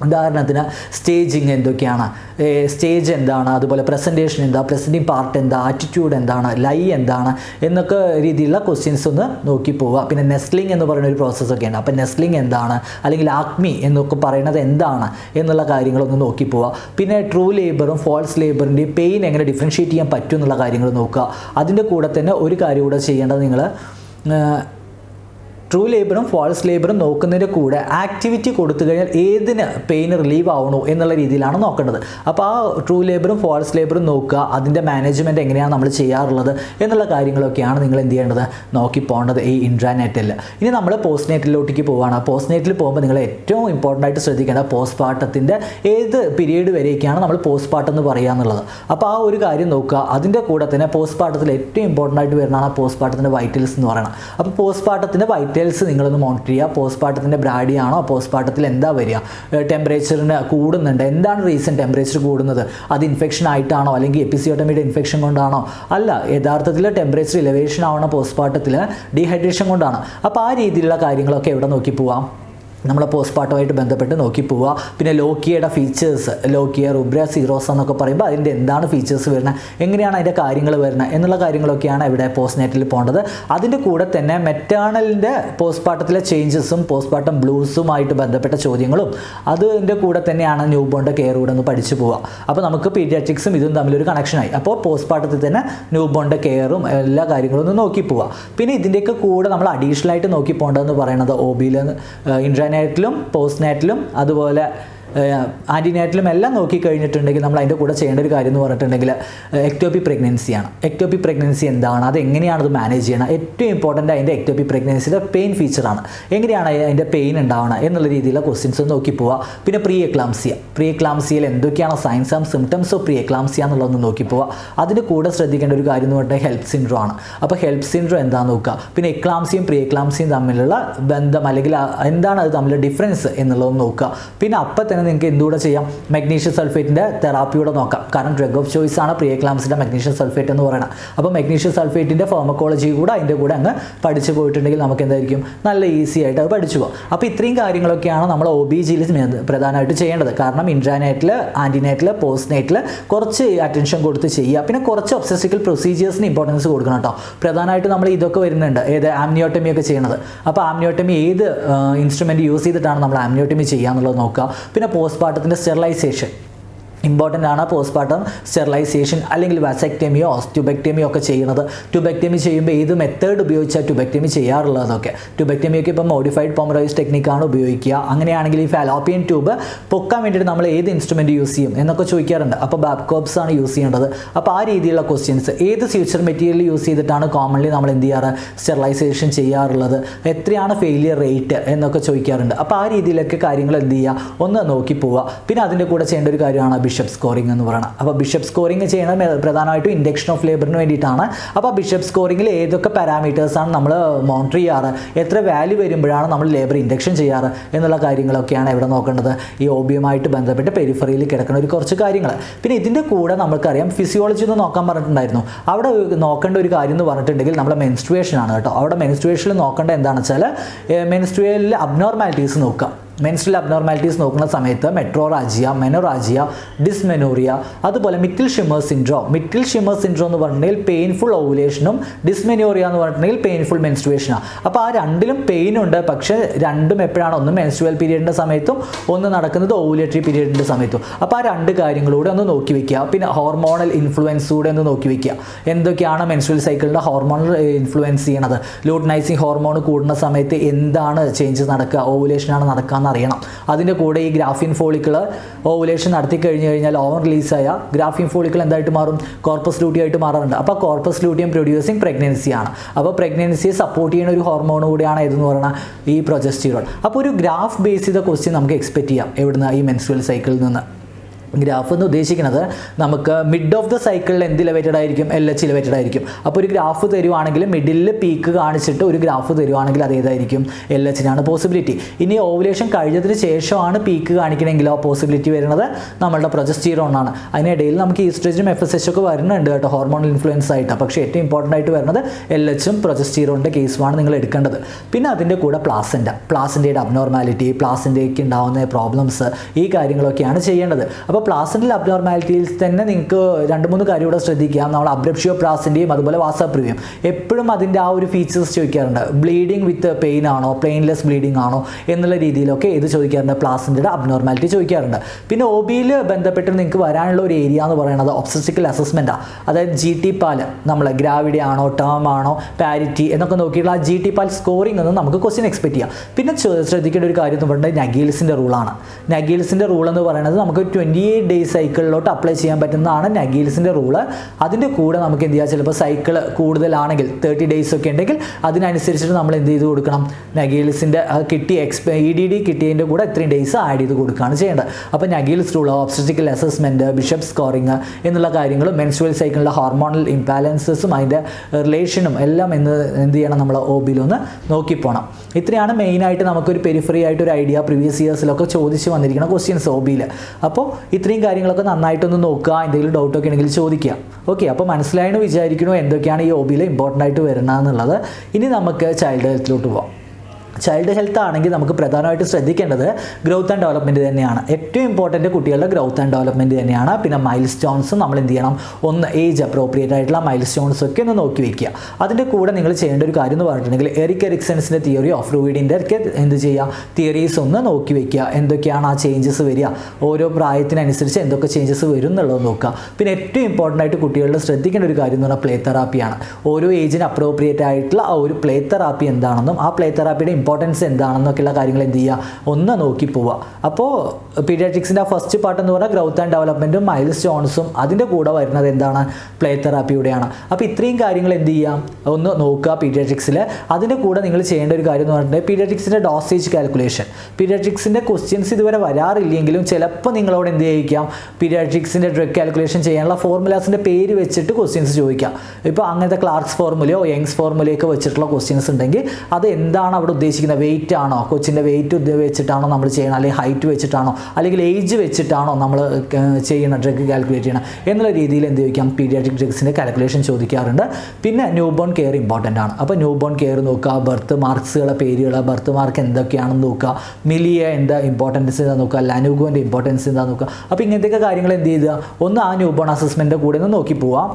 ഉദാഹരണത്തിന് സ്റ്റേജിങ് എന്തൊക്കെയാണ്? സ്റ്റേജ് എന്താണ്? അതുപോലെ പ്രസന്റേഷൻ എന്താ? പ്രസന്റിങ് പാർട്ട് എന്താ? ആറ്റിറ്റ്യൂഡ് എന്താണ്? ലൈ എന്താണ്? എന്നൊക്കെ രീതിയിലുള്ള ക്വസ്റ്റ്യൻസ് ഒന്ന് നോക്കി പോവുക. പിന്നെ നെസ്ലിംഗ് എന്ന് പറയുന്ന ഒരു പ്രോസസ്സൊക്കെയാണ് അപ്പോൾ നെസ്ലിംഗ് എന്താണ്? അല്ലെങ്കിൽ ആക്മി എന്നൊക്കെ പറയുന്നത് എന്താണ്? എന്നുള്ള കാര്യങ്ങളൊന്ന് നോക്കി പോവുക. പിന്നെ ട്രൂ ലേബറും ഫോൾസ് ലേബറിന്റെയും പെയിൻ എങ്ങനെ ഡിഫറൻഷ്യേറ്റ് ചെയ്യാൻ പറ്റും എന്നുള്ള കാര്യങ്ങൾ നോക്കുക. അതിന്റെ കൂടെ തന്നെ ഒരു കാര്യം കൂടെ ചെയ്യേണ്ടത് നിങ്ങൾ ട്രൂ ലേബറും ഫോൾസ് ലേബറും നോക്കുന്നതിന്റെ കൂടെ ആക്ടിവിറ്റി കൊടുത്തു കഴിഞ്ഞാൽ ഏതിന് പെയിൻ റിലീവ് ആവണോ എന്നുള്ള രീതിയിലാണ് നോക്കേണ്ടത്. അപ്പോൾ ആ ട്രൂ ലേബറും ഫോൾസ് ലേബറും നോക്കുക അതിന്റെ മാനേജ്മെന്റ് എങ്ങനെയാണ് നമ്മൾ ചെയ്യാറുള്ളത് എന്നുള്ള കാര്യങ്ങളൊക്കെയാണ് നിങ്ങൾ എന്ത് ചെയ്യേണ്ടത്? നോക്കി പോകേണ്ടത് ഈ ഇൻട്രാനെറ്റിൽ ഇനി നമ്മൾ പോസ്റ്റ് നെറ്റിലോട്ടേക്ക് പോവുകയാണ്. പോസ്റ്റ് നെറ്റിൽ പോകുമ്പോൾ നിങ്ങൾ ഏറ്റവും ഇമ്പോർട്ടന്റ് ആയിട്ട് ശ്രദ്ധിക്കേണ്ട പോസ്റ്റ് പാട്ടത്തിന്റെ ഏത് പീരീഡ് വരെയൊക്കെയാണ് നമ്മൾ പോസ്റ്റ് പാട്ട് എന്ന് പറയുക എന്നുള്ളത്. അപ്പോൾ ആ ഒരു കാര്യം നോക്കുക. അതിന്റെ കൂടെ തന്നെ പോസ്റ്റ് പാട്ടത്തിൽ ഏറ്റവും ഇമ്പോർട്ടന്റ് ആയിട്ട് വരുന്നതാണ് പോസ്റ്റ് പാട്ടത്തിന്റെ വൈറ്റൽസ് എന്ന് പറയുന്നത്. അപ്പോൾ പോസ്റ്റ് പാർട്ടത്തിന്റെ വൈറ്റൽസ് നിങ്ങളൊന്ന് മോണിറ്റർ ചെയ്യുക. പോസ്റ്റ് പാർട്ടത്തിന്റെ ബ്രാഡി ആണോ? പോസ്റ്റ് പാർട്ടത്തിൽ എന്താ വരിക? ടെമ്പറേച്ചറിന് കൂടുന്നുണ്ട്. എന്താണ് റീസൺ ടെമ്പറേച്ചർ കൂടുന്നത്? അത് ഇൻഫെക്ഷൻ ആയിട്ടാണോ? അല്ലെങ്കിൽ എപ്പിസിയോട്ടമിയുടെ ഇൻഫെക്ഷൻ കൊണ്ടാണോ? അല്ല യഥാർത്ഥത്തിൽ ടെമ്പറേച്ചർ ഇലവേഷൻ ആവണ പോസ്റ്റ് പാർട്ടത്തിൽ ഡീഹൈഡ്രേഷൻ കൊണ്ടാണ്. അപ്പോൾ ആ രീതിയിലുള്ള കാര്യങ്ങളൊക്കെ എവിടെ നോക്കി പോവാം? നമ്മളെ പോസ്റ്റ്മോർട്ടമായിട്ട് ബന്ധപ്പെട്ട് നോക്കി പോവുക പിന്നെ ലോക്കിയയുടെ ഫീച്ചേഴ്സ് ലോക്കിയ റുബ്ര സീറോസ് എന്നൊക്കെ പറയുമ്പോൾ അതിന്റെ എന്താണ് ഫീച്ചേഴ്സ് വരുന്നത് എങ്ങനെയാണ് അതിന്റെ കാര്യങ്ങൾ വരുന്നത് എന്നുള്ള കാര്യങ്ങളൊക്കെയാണ് ഇവിടെ പോസ്റ്റ് നെറ്റിൽ പോകേണ്ടത് അതിന്റെ കൂടെ തന്നെ മെറ്റേണലിന്റെ പോസ്റ്റ്പാർട്ടത്തിലെ ചേഞ്ചസും പോസ്റ്റ്പാർട്ടം ബ്ലൂസുമായിട്ട് ബന്ധപ്പെട്ട ചോദ്യങ്ങളും അതിന്റെ കൂടെ തന്നെയാണ് ന്യൂ ബോണ്ട് കെയർ കൂടെ ഒന്ന് പഠിച്ചു പോവുക അപ്പോൾ നമുക്ക് പീഡിയാട്രിക്സും ഇതും തമ്മിലൊരു കണക്ഷനായി അപ്പോൾ പോസ്റ്റ്പാർട്ടത്തിൽ തന്നെ ന്യൂ ബോണ്ട് കെയറും എല്ലാ കാര്യങ്ങളും ഒന്ന് നോക്കി പോവുക പിന്നെ ഇതിന്റെയൊക്കെ കൂടെ നമ്മൾ അഡീഷണലായിട്ട് നോക്കി പോകേണ്ടതെന്ന് പറയുന്നത് ഒ ബിയിൽ ഇൻട്രാനെറ്റിലും പോസ്റ്റ് നെറ്റിലും അതുപോലെ ആന്റിനേറ്റിലും എല്ലാം നോക്കി കഴിഞ്ഞിട്ടുണ്ടെങ്കിൽ നമ്മൾ അതിന്റെ കൂടെ ചെയ്യേണ്ട ഒരു കാര്യം എന്ന് പറഞ്ഞിട്ടുണ്ടെങ്കിൽ എക്ടോപ്പി പ്രഗ്നൻസിയാണ് എക്ടോപ്പി പ്രഗ്നൻസി എന്താണ്? അത് എങ്ങനെയാണ് അത് മാനേജ് ചെയ്യണം ഏറ്റവും ഇമ്പോർട്ടന്റ് അതിന്റെ എക്ടോപ്പി പ്രഗ്നൻസിയുടെ പെയിൻ ഫീച്ചറാണ് എങ്ങനെയാണ് അതിന്റെ പെയിൻ ഉണ്ടാവണം എന്നുള്ള രീതിയിലുള്ള ക്വസ്റ്റ്യൻസ് നോക്കി പോവുക പിന്നെ പ്രീ എക്ലാംസിയ പ്രീ എക്ലാംസിയയിൽ എന്തൊക്കെയാണ് signs and symptoms of pre eclampsia എന്നുള്ളതൊന്ന് നോക്കി പോവുക അതിന് കൂടെ ശ്രദ്ധിക്കേണ്ട ഒരു കാര്യം എന്ന് പറഞ്ഞാൽ ഹെൽപ്പ് സിൻഡ്രോ ആണ്. അപ്പോൾ ഹെൽപ്പ് സിൻഡ്രോ എന്താണെന്ന് നോക്കുക. പിന്നെ എക്ലാംസിയും പ്രീ എക്ലാംസിയും തമ്മിലുള്ള ബന്ധം അല്ലെങ്കിൽ എന്താണ് അത് തമ്മിലുള്ള ഡിഫറൻസ് എന്നുള്ളത് നോക്കുക. പിന്നെ അപ്പം തന്നെ നിങ്ങൾക്ക് എന്തുകൂടെ ചെയ്യാം? മഗ്നീഷ്യം സൾഫേറ്റിന്റെ തെറാപ്പിയൂടെ നോക്കാം. കാരണം ഡ്രഗ് ഓഫ് ചോയ്സ് ആണ് പ്രിയക്ലാംസിന്റെ മഗ്നീഷ്യം സൾഫേറ്റ് എന്ന് പറയുന്നത്. അപ്പോൾ മഗ്നീഷ്യം സൾഫേറ്റിന്റെ ഫാർമക്കോളജി കൂടെ അതിന്റെ കൂടെ അങ്ങ് പഠിച്ചു പോയിട്ടുണ്ടെങ്കിൽ നമുക്ക് എന്തായിരിക്കും? നല്ല ഈസി ആയിട്ട് അത് പഠിച്ചു പോകാം. അപ്പോൾ ഇത്രയും കാര്യങ്ങളൊക്കെയാണ് നമ്മൾ ഒ ബി ജിയിൽ പ്രധാനമായിട്ട് ചെയ്യേണ്ടത്. കാരണം ഇൻട്രാനേറ്റിൽ ആന്റിനേറ്റിൽ പോസ്റ്റ് നൈറ്റിൽ കുറച്ച് അറ്റൻഷൻ കൊടുത്ത് ചെയ്യുക. പിന്നെ കുറച്ച് ഒബ്സസിക്കൽ പ്രൊസീജിയേഴ്സിന് ഇമ്പോർട്ടൻസ് കൊടുക്കണം കേട്ടോ. പ്രധാനമായിട്ട് നമ്മൾ ഇതൊക്കെ വരുന്നുണ്ട്. ഏത് ആംനിയോട്ടമി ഒക്കെ ചെയ്യണത്. അപ്പോൾ ആംനിയോട്ടമി ഏത് ഇൻസ്ട്രുമെന്റ് യൂസ് ചെയ്തിട്ടാണ് നമ്മൾ ആംനിയോട്ടമി ചെയ്യുക എന്നുള്ളത് നോക്കുക. പിന്നെ പോസ്റ്റ് പാർട്ടത്തിന്റെ സ്റ്റെറിലൈസേഷൻ. ഇമ്പോർട്ടന്റ് ആണ് പോസ്റ്റ്മോർട്ടം സ്റ്റെറിലൈസേഷൻ അല്ലെങ്കിൽ വാസെക്ടമിയോ ട്യൂബെക്ടമിയോ ഒക്കെ ചെയ്യുന്നത്. ട്യൂബെക്ടമി ചെയ്യുമ്പോൾ ഏത് മെത്തേഡ് ഉപയോഗിച്ചാൽ ട്യൂബെക്ടമി ചെയ്യാറുള്ളതൊക്കെ? ട്യൂബെക്ടമിയൊക്കെ ഇപ്പോൾ മോഡിഫൈഡ് പോമറൈസ് ടെക്നിക്കാണ് ഉപയോഗിക്കുക. അങ്ങനെയാണെങ്കിൽ ഈ ഫാലോപ്പിയൻ ട്യൂബ് പൊക്കാൻ വേണ്ടിയിട്ട് നമ്മൾ ഏത് ഇൻസ്ട്രുമെന്റ് യൂസ് ചെയ്യും എന്നൊക്കെ ചോദിക്കാറുണ്ട്. അപ്പോൾ ബാബ്കോപ്സ് ആണ് യൂസ് ചെയ്യേണ്ടത്. അപ്പോൾ ആ രീതിയിലുള്ള ക്വസ്റ്റ്യൻസ് ഏത് ഫ്യൂച്ചർ മെറ്റീരിയൽ യൂസ് ചെയ്തിട്ടാണ് കോമൺലി നമ്മൾ എന്ത് ചെയ്യാറ്? സ്റ്റെറിലൈസേഷൻ ചെയ്യാറുള്ളത്. എത്രയാണ് ഫെയിലിയർ റേറ്റ് എന്നൊക്കെ ചോദിക്കാറുണ്ട്. അപ്പോൾ ആ രീതിയിലൊക്കെ കാര്യങ്ങൾ എന്ത് ചെയ്യുക? ഒന്ന് നോക്കി പോവുക. പിന്നെ അതിന്റെ കൂടെ ചെയ്യേണ്ട ഒരു കാര്യമാണ് ബിഷപ്പ് സ്കോറിംഗ് എന്ന് പറയുന്നത് അപ്പോൾ ബിഷപ്പ് സ്കോറിംഗ് ചെയ്യുന്നത് പ്രധാനമായിട്ടും ഇൻഡക്ഷൻ ഓഫ് ലേബറിന് വേണ്ടിയിട്ടാണ്. അപ്പോൾ ബിഷപ്പ് സ്കോറിംഗിൽ ഏതൊക്കെ പാരാമീറ്റേഴ്സാണ് നമ്മൾ മോണിറ്റർ ചെയ്യാറ്? എത്ര വാല്യൂ വരുമ്പോഴാണ് നമ്മൾ ലേബർ ഇൻഡക്ഷൻ ചെയ്യാറ്? എന്നുള്ള കാര്യങ്ങളൊക്കെയാണ് ഇവിടെ നോക്കേണ്ടത്. ഈ ഓബിയുമായിട്ട് ബന്ധപ്പെട്ട് പെരിഫറിയിൽ കിടക്കുന്ന ഒരു കുറച്ച് കാര്യങ്ങൾ പിന്നെ ഇതിന്റെ കൂടെ നമുക്കറിയാം ഫിസിയോളജി എന്ന് നോക്കാൻ പറഞ്ഞിട്ടുണ്ടായിരുന്നു. അവിടെ നോക്കേണ്ട ഒരു കാര്യം എന്ന് പറഞ്ഞിട്ടുണ്ടെങ്കിൽ നമ്മുടെ മെൻസ്ട്രുവേഷൻ ആണ് കേട്ടോ. അവിടെ മെൻസ്ട്രുവേഷനിൽ നോക്കേണ്ട എന്താണെന്ന് വെച്ചാൽ മെൻസ്ട്രുവേലിൽ അബ്നോർമാലിറ്റീസ് നോക്കുക. മെൻസ്ട്രൽ അബ്നോർമാലിറ്റീസ് നോക്കുന്ന സമയത്ത് മെട്രോറാജിയ മെനോറാജിയ ഡിസ്മെനോറിയ അതുപോലെ mittelschmerz syndrome mittelschmerz syndrome എന്ന് പറഞ്ഞിട്ടുണ്ടെങ്കിൽ പെയിൻഫുൾ ഓവുലേഷനും ഡിസ്മെനോറിയ എന്ന് പറഞ്ഞിട്ടുണ്ടെങ്കിൽ പെയിൻഫുൾ മെൻസ്ട്രുവേഷനാണ് അപ്പോൾ ആ രണ്ടിലും പെയിൻ ഉണ്ട്. പക്ഷേ രണ്ടും എപ്പോഴാണ്? ഒന്ന് മെൻസ്ട്രുവൽ പീരീഡിന്റെ സമയത്തും ഒന്ന് നടക്കുന്നത് ഓവുലേറ്ററി പീരീഡിന്റെ സമയത്തും. അപ്പോൾ ആ രണ്ട് കാര്യങ്ങളൂടെ ഒന്ന് നോക്കി വെക്കുക. പിന്നെ ഹോർമോണൽ ഇൻഫ്ലുവൻസ് കൂടെ ഒന്ന് നോക്കി വെക്കുക. എന്തൊക്കെയാണ് മെൻസ്ട്രൽ സൈക്കിളിന്റെ ഹോർമോണൽ ഇൻഫ്ലുവൻസ് ചെയ്യണത്? ലൂട്ടനൈസിങ് ഹോർമോൺ കൂടുന്ന സമയത്ത് എന്താണ് ചേഞ്ച് നടക്കുക? ഓവുലേഷനാണ് നടക്കുക എന്ന് അറിയണം അതിന്റെ കൂടെ ഈ ഗ്രാഫിൻ ഫോളിക്കിൾ ഓവുലേഷൻ നടത്തി കഴിഞ്ഞ് കഴിഞ്ഞാൽ ഓവർ റിലീസായ ഗ്രാഫിൻ ഫോളിക്കിൾ എന്തായിട്ട് മാറും? കോർപ്പസ് ലൂട്ടി ആയിട്ട് മാറാറുണ്ട്. അപ്പോൾ കോർപ്പസ് ലൂട്ടിയം പ്രൊഡ്യൂസിങ് പ്രഗ്നൻസിയാണ്. അപ്പോൾ പ്രഗ്നൻസിയെ സപ്പോർട്ട് ചെയ്യുന്ന ഒരു ഹോർമോൺ കൂടിയാണ് ഇതെന്ന് പറയുന്നത് ഈ പ്രൊജസ്റ്റിറോൾ അപ്പോൾ ഒരു ഗ്രാഫ് ബേസ് ചെയ്ത ക്വസ്റ്റ്യൻ നമുക്ക് എക്സ്പെക്ട് ചെയ്യാം. എവിടുന്ന് ഈ മെൻസ്ട്രൽ സൈക്കിളിൽ നിന്ന്? ഗ്രാഫ് എന്ന് ഉദ്ദേശിക്കുന്നത് നമുക്ക് മിഡ് ഓഫ് ദ സൈക്കിളിൽ എന്ത് ഇലവേറ്റഡ് ആയിരിക്കും എൽ എച്ച് ഇലവേറ്റഡ് ആയിരിക്കും. അപ്പോൾ ഒരു ഗ്രാഫ് തരുവാണെങ്കിൽ മിഡിൽ പീക്ക് കാണിച്ചിട്ട് ഒരു ഗ്രാഫ് തരുവാണെങ്കിൽ അതേതായിരിക്കും എൽ എച്ചിനാണ് പോസിബിലിറ്റി ഇനി ഓവുലേഷൻ കഴിഞ്ഞതിന് ശേഷമാണ് പീക്ക് കാണിക്കണമെങ്കിൽ ആ പോസിബിലിറ്റി വരുന്നത് നമ്മളുടെ പ്രൊജസ്റ്റീറോൺ ആണ് അതിനിടയിൽ നമുക്ക് ഈസ്ട്രജനും എഫ് എസ് എച്ച് ഒക്കെ വരുന്നുണ്ട് കേട്ടോ ഹോർമോണൽ ഇൻഫ്ലുവൻസ് ആയിട്ട്. പക്ഷേ ഏറ്റവും ഇമ്പോർട്ടന്റ് ആയിട്ട് വരുന്നത് എൽ എച്ചും പ്രൊജസ്റ്റീറോണിന്റെ കേസുമാണ് നിങ്ങൾ എടുക്കേണ്ടത്. പിന്നെ അതിന്റെ കൂടെ പ്ലാസിന്റെ പ്ലാസിന്റെയുടെ അബ്നോർമാലിറ്റി പ്ലാസിന്റെയൊക്കെ ഉണ്ടാകുന്ന പ്രോബ്ലംസ് ഈ കാര്യങ്ങളൊക്കെയാണ് ചെയ്യേണ്ടത്. അപ്പോൾ പ്ലാസിന്റെ അബ്നോർമാലിറ്റീസ് തന്നെ നിങ്ങൾക്ക് രണ്ട് മൂന്ന് കാര്യം ഇവിടെ ശ്രദ്ധിക്കാം. നമ്മൾ അബ്രപ്ഷിയോ പ്ലാസിന്റെയും അതുപോലെ വാസാപ്രിവിയും എപ്പോഴും അതിന്റെ ആ ഒരു ഫീച്ചേഴ്സ് ചോദിക്കാറുണ്ട്. ബ്ലീഡിങ് വിത്ത് പെയിൻ ആണോ? പെയിൻലെസ് ബ്ലീഡിംഗ് ആണോ? എന്നുള്ള രീതിയിലൊക്കെ ഇത് ചോദിക്കാറുണ്ട്. പ്ലാസിന്റെ അബ്നോർമാലിറ്റി ചോദിക്കാറുണ്ട്. പിന്നെ ഒ ബിയിൽ ബന്ധപ്പെട്ട് നിങ്ങൾക്ക് വരാനുള്ള ഒരു ഏരിയ എന്ന് പറയുന്നത് ഒബ്സസിക്കൽ അസസ്മെന്റാണ് അതായത് ജി ടി പാൽ. നമ്മൾ ഗ്രാവിഡി ആണോ? ടേം ആണോ? പാരിറ്റി എന്നൊക്കെ നോക്കിയിട്ടുള്ള ആ ജി ടി പാൽ സ്കോറിംഗ് എന്ന് നമുക്ക് ക്വസ്റ്റ്യൻ എക്സ്പെക്ട് ചെയ്യാം. പിന്നെ ശ്രദ്ധിക്കേണ്ട ഒരു കാര്യം എന്ന് പറഞ്ഞാൽ നഗീൽസിന്റെ റൂളാണ് നഗീൽസിന്റെ റൂൾ എന്ന് പറയുന്നത് നമുക്ക് ട്വന്റി എയ്റ്റ് ഡേയ്സ് സൈക്കിളിലോട്ട് അപ്ലൈ ചെയ്യാൻ പറ്റുന്നതാണ് നഗീൽസിന്റെ റൂൾ അതിന്റെ കൂടെ നമുക്ക് എന്ത് ചെയ്യാം? ചിലപ്പോൾ സൈക്കിൾ കൂടുതലാണെങ്കിൽ തേർട്ടി ഡേയ്സ് ഒക്കെ ഉണ്ടെങ്കിൽ അതിനനുസരിച്ചിട്ട് നമ്മൾ എന്ത് ചെയ്ത് കൊടുക്കണം? നഗീൽസിന്റെ കിട്ടിയ എക്സ്പെ ഇ ഡി ഡി കിട്ടിയതിന്റെ കൂടെ ഇത്രയും ഡേയ്സ് ആഡ് ചെയ്ത് കൊടുക്കുകയാണ് ചെയ്യേണ്ടത്. അപ്പോൾ നഗീൽസ് rule obstetrical assessment Bishop scoring എന്നുള്ള കാര്യങ്ങളും മെൻസുവൽ സൈക്കിളിലെ ഹോർമോണൽ ഇംബാലൻസസും അതിന്റെ റിലേഷനും എല്ലാം എന്ന് എന്ത് ചെയ്യണം നമ്മൾ ഒ ബിയിലൊന്ന് നോക്കിപ്പോണം ഇത്രയാണ് മെയിനായിട്ട് നമുക്കൊരു പെരിഫറി ആയിട്ട് ഒരു ഐഡിയ പ്രീവിയസ് ഇയേഴ്സിലൊക്കെ ചോദിച്ച് വന്നിരിക്കുന്ന ക്വസ്റ്റ്യൻസ് ഒ ബിയിൽ അപ്പോൾ ഇത്രയും കാര്യങ്ങളൊക്കെ നന്നായിട്ടൊന്ന് നോക്കുക എന്തെങ്കിലും ഡൗട്ടൊക്കെ ഉണ്ടെങ്കിൽ ചോദിക്കുക. ഓക്കെ അപ്പോൾ മനസ്സിലായെന്ന് വിചാരിക്കണോ എന്തൊക്കെയാണ് ഈ ഹോബിയിൽ ബിയിൽ ഇമ്പോർട്ടന്റ് ആയിട്ട് വരണമെന്നുള്ളത് ഇനി നമുക്ക് ചൈൽഡ് ഹെൽത്തിലോട്ട് പോകാം ചൈൽഡ് ഹെൽത്ത് ആണെങ്കിൽ നമുക്ക് പ്രധാനമായിട്ട് ശ്രദ്ധിക്കേണ്ടത് ഗ്രോത്ത് ആൻഡ് ഡെവലപ്മെന്റ് തന്നെയാണ്. ഏറ്റവും ഇമ്പോർട്ടന്റ് കുട്ടികളുടെ ഗ്രോത്ത് ആൻഡ് ഡെവലപ്മെന്റ് തന്നെയാണ്. പിന്നെ മൈൽ സ്റ്റോൺസും നമ്മൾ എന്ത് ചെയ്യണം? ഒന്ന് ഏജ് അപ്രോപ്രിയേറ്റ് ആയിട്ടുള്ള മൈൽ സ്റ്റോൺസ് ഒക്കെ ഒന്ന് നോക്കി വയ്ക്കുക അതിന്റെ കൂടെ നിങ്ങൾ ചെയ്യേണ്ട ഒരു കാര്യം എന്ന് പറഞ്ഞിട്ടുണ്ടെങ്കിൽ എറിക് എറിക്സൺസിന്റെ തിയറി ഓഫ് ഫ്ലൂയിഡിന്റെ ഒക്കെ എന്ത് ചെയ്യുക? തിയറീസ് ഒന്ന് നോക്കി വയ്ക്കുക എന്തൊക്കെയാണ് ആ ചേഞ്ചസ് വരിക? ഓരോ പ്രായത്തിനനുസരിച്ച് എന്തൊക്കെ ചേഞ്ചസ് വരും എന്നുള്ളത് നോക്കുക. പിന്നെ ഏറ്റവും ഇമ്പോർട്ടന്റ് ആയിട്ട് കുട്ടികളുടെ ശ്രദ്ധിക്കേണ്ട ഒരു കാര്യം എന്ന് പറഞ്ഞാൽ പ്ലേ തെറാപ്പിയാണ് ഓരോ ഏജിന് അപ്രോപ്രിയേറ്റ് ആയിട്ടുള്ള ആ ഒരു പ്ലേ തെറാപ്പി എന്താണെന്നും ആ പ്ലേ തെറാപ്പിയുടെ ഇമ്പോർട്ടൻസ് എന്താണെന്നൊക്കെയുള്ള കാര്യങ്ങൾ എന്ത് ചെയ്യുക? ഒന്ന് നോക്കി പോവുക. അപ്പോൾ പീഡിയാട്രിക്സിന്റെ ആ ഫസ്റ്റ് പാർട്ട് എന്ന് പറഞ്ഞാൽ ഗ്രൗത്ത് ആൻഡ് ഡെവലപ്മെന്റും മൈൽ സ്റ്റോൺസും അതിന്റെ കൂടെ വരുന്നത് എന്താണ്? പ്ലേ തെറാപ്പിയുടെയാണ് അപ്പോൾ ഇത്രയും കാര്യങ്ങൾ എന്ത് ചെയ്യാം ഒന്ന് നോക്കുക പീഡിയാട്രിക്സിൽ അതിന്റെ കൂടെ നിങ്ങൾ ചെയ്യേണ്ട ഒരു കാര്യം എന്ന് പറഞ്ഞിട്ടുണ്ടെങ്കിൽ പീഡിയാട്രിക്സിന്റെ ഡോസേജ് കാൽക്കുലേഷൻ പീഡിയാട്രിക്സിന്റെ ക്വസ്റ്റ്യൻസ് ഇതുവരെ വരാറില്ലെങ്കിലും ചിലപ്പോൾ നിങ്ങളോട് എന്ത് ചെയ്യിക്കാം? പീഡിയാട്രിക്സിന്റെ ഡ്രഗ് കാൽക്കുലേഷൻ ചെയ്യാനുള്ള ഫോർമുലാസിന്റെ പേര് വെച്ചിട്ട് ക്വസ്റ്റ്യൻസ് ചോദിക്കാം. ഇപ്പോൾ അങ്ങനത്തെ ക്ലാർക്സ് ഫോർമുലയോ യങ്സ് ഫോർമുലയൊക്കെ വെച്ചിട്ടുള്ള ക്വസ്റ്റ്യൻസ് ഉണ്ടെങ്കിൽ അത് എന്താണ് അവിടെ ഉദ്ദേശിക്കുന്നത് വെയിറ്റ് ആണോ? കൊച്ചിന്റെ വെയിറ്റ് വെച്ചിട്ടാണോ നമ്മൾ ചെയ്യണം അല്ലെങ്കിൽ ഹൈറ്റ് വെച്ചിട്ടാണോ? അല്ലെങ്കിൽ ഏജ് വെച്ചിട്ടാണോ നമ്മൾ ചെയ്യണം ഡ്രഗ് കാൽക്കുലേറ്റ് ചെയ്യണം എന്നുള്ള രീതിയിൽ എന്ത് ചോദിക്കാം? പീഡിയാട്രിക് ഡ്രഗ്സിന്റെ കാൽക്കുലേഷൻ ചോദിക്കാറുണ്ട്. പിന്നെ ന്യൂ ബോൺ കെയർ ഇമ്പോർട്ടന്റ് ആണ്. അപ്പോൾ ന്യൂ ബോൺ കെയർ നോക്കുക ബർത്ത് മാർക്സുകളെ പേരുകൾ ബർത്ത് മാർക്ക് എന്തൊക്കെയാണെന്ന് നോക്കുക മിലിയ എന്താ ഇമ്പോർട്ടൻസ് എന്താ നോക്കുക ലാനുഗോന്റെ ഇമ്പോർട്ടൻസ് എന്താ നോക്കുക. അപ്പോൾ ഇങ്ങനത്തെയൊക്കെ കാര്യങ്ങൾ എന്ത് ചെയ്യുക? ഒന്ന് ആ ന്യൂ ബോൺ അസസ്മെന്റിന്റെ കൂടെ ഒന്ന് നോക്കി പോവാം.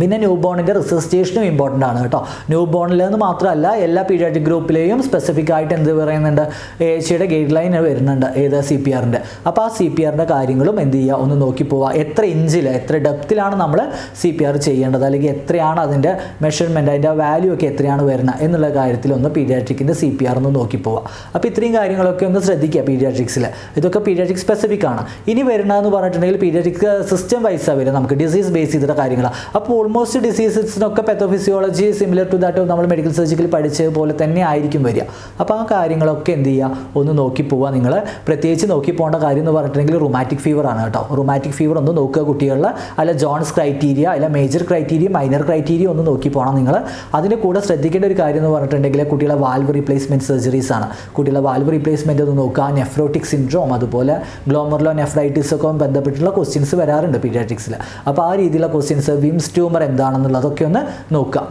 പിന്നെ ന്യൂ ബോണിന്റെ റിസസ്റ്റേഷനും ഇമ്പോർട്ടന്റ് ആണ് കേട്ടോ. ന്യൂ ബോണിലെന്ന് മാത്രമല്ല എല്ലാ പീഡിയാട്രിക് ഗ്രൂപ്പിലെയും സ്പെസിഫിക് ആയിട്ട് എന്ത് പറയുന്നുണ്ട്? ഏഷ്യയുടെ ഗൈഡ് ലൈൻ വരുന്നുണ്ട് ഏത് സി പി ആറിന്റെ അപ്പോൾ ആ സി പി ആറിന്റെ കാര്യങ്ങളും എന്ത് ചെയ്യുക? ഒന്ന് നോക്കി പോവുക. എത്ര ഇഞ്ചിൽ എത്ര ഡെപ്തിലാണ് നമ്മൾ സി പി ആർ ചെയ്യേണ്ടത്? അല്ലെങ്കിൽ എത്രയാണ് അതിന്റെ മെഷർമെന്റ് അതിന്റെ വാല്യൂ ഒക്കെ എത്രയാണ് വരുന്നത്? എന്നുള്ള കാര്യത്തിൽ ഒന്ന് പീഡിയാട്രിക്കിന്റെ സി പി ആർ ഒന്ന് നോക്കി പോവുക. അപ്പോൾ ഇത്രയും കാര്യങ്ങളൊക്കെ ഒന്ന് ശ്രദ്ധിക്കുക പീഡിയാട്രിക്സിൽ ഇതൊക്കെ പീഡിയാട്രിക് സ്പെസിഫിക് ആണ്. ഇനി വരുന്നതെന്ന് പറഞ്ഞിട്ടുണ്ടെങ്കിൽ പീഡിയാട്രിക് സിസ്റ്റം വൈസ് വരും നമുക്ക് ഡിസീസ് ബേസ് ചെയ്തിട്ട് കാര്യങ്ങളാണ് അപ്പോൾ ഓൾമോസ്റ്റ് ഡിസീസസിനൊക്കെ പെത്തോഫിസിയോളജി സിമിലർ ടു ദാറ്റ് നമ്മൾ മെഡിക്കൽ സർജിക്കൽ പഠിച്ച പോലെ തന്നെ ആയിരിക്കും വരിക. അപ്പോൾ ആ കാര്യങ്ങളൊക്കെ എന്ത് ചെയ്യുക? ഒന്ന് നോക്കി പോവുക നിങ്ങൾ പ്രത്യേകിച്ച് നോക്കി പോകേണ്ട കാര്യം എന്ന് പറഞ്ഞിട്ടുണ്ടെങ്കിൽ റുമാറ്റിക് ഫീവർ ആണ് കേട്ടോ. റുമാറ്റിക് ഫീവർ ഒന്ന് നോക്കുക കുട്ടികളിൽ അല്ല ജോൺസ് ക്രൈറ്റീരിയ അല്ല മേജർ ക്രൈറ്റീരിയ മൈനർ ക്രൈറ്റീരിയ ഒന്ന് നോക്കി പോകണം നിങ്ങൾ അതിന്റെ കൂടെ ശ്രദ്ധിക്കേണ്ട ഒരു കാര്യം എന്ന് പറഞ്ഞിട്ടുണ്ടെങ്കിൽ കുട്ടികളെ വാൽവ് റീപ്ലേസ്മെന്റ് സർജറീസ് ആണ്. കുട്ടികളെ വാൽവ് റീപ്ലേസ്മെന്റ് ഒന്ന് നോക്കുക. നെഫ്രോട്ടിക് സിൻഡ്രോം അതുപോലെ ഗ്ലോമർലോ നെഫ്രൈറ്റിസ് ഒക്കെ ബന്ധപ്പെട്ടുള്ള ക്വസ്റ്റ്യൻസ് വരാറുണ്ട് പീഡിയാട്രിക്സിൽ അപ്പോൾ ആ രീതിയിലുള്ള ക്വസ്റ്റ്യൻസ് വിംസ് ട്യൂമർ എന്താണെന്നുള്ളതൊക്കെ ഒന്ന് നോക്കുക.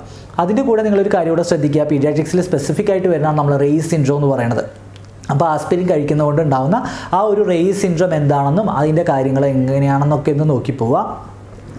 അതിന്റെ കൂടെ നിങ്ങളൊരു കാര്യം കൂടെ ശ്രദ്ധിക്കുക. പീഡിയാട്രിക്സിൽ സ്പെസിഫിക് ആയിട്ട് വരുന്നതാണ് നമ്മൾ റേസ് സിൻഡ്രോം എന്ന് പറയുന്നത് അപ്പോൾ ആസ്പിരിൻ കഴിക്കുന്നതുകൊണ്ട് ഉണ്ടാകുന്ന ആ ഒരു റേസ് സിൻഡ്രോം എന്താണെന്നും അതിന്റെ കാര്യങ്ങൾ എങ്ങനെയാണെന്നൊക്കെ ഒന്ന് നോക്കി പോവുക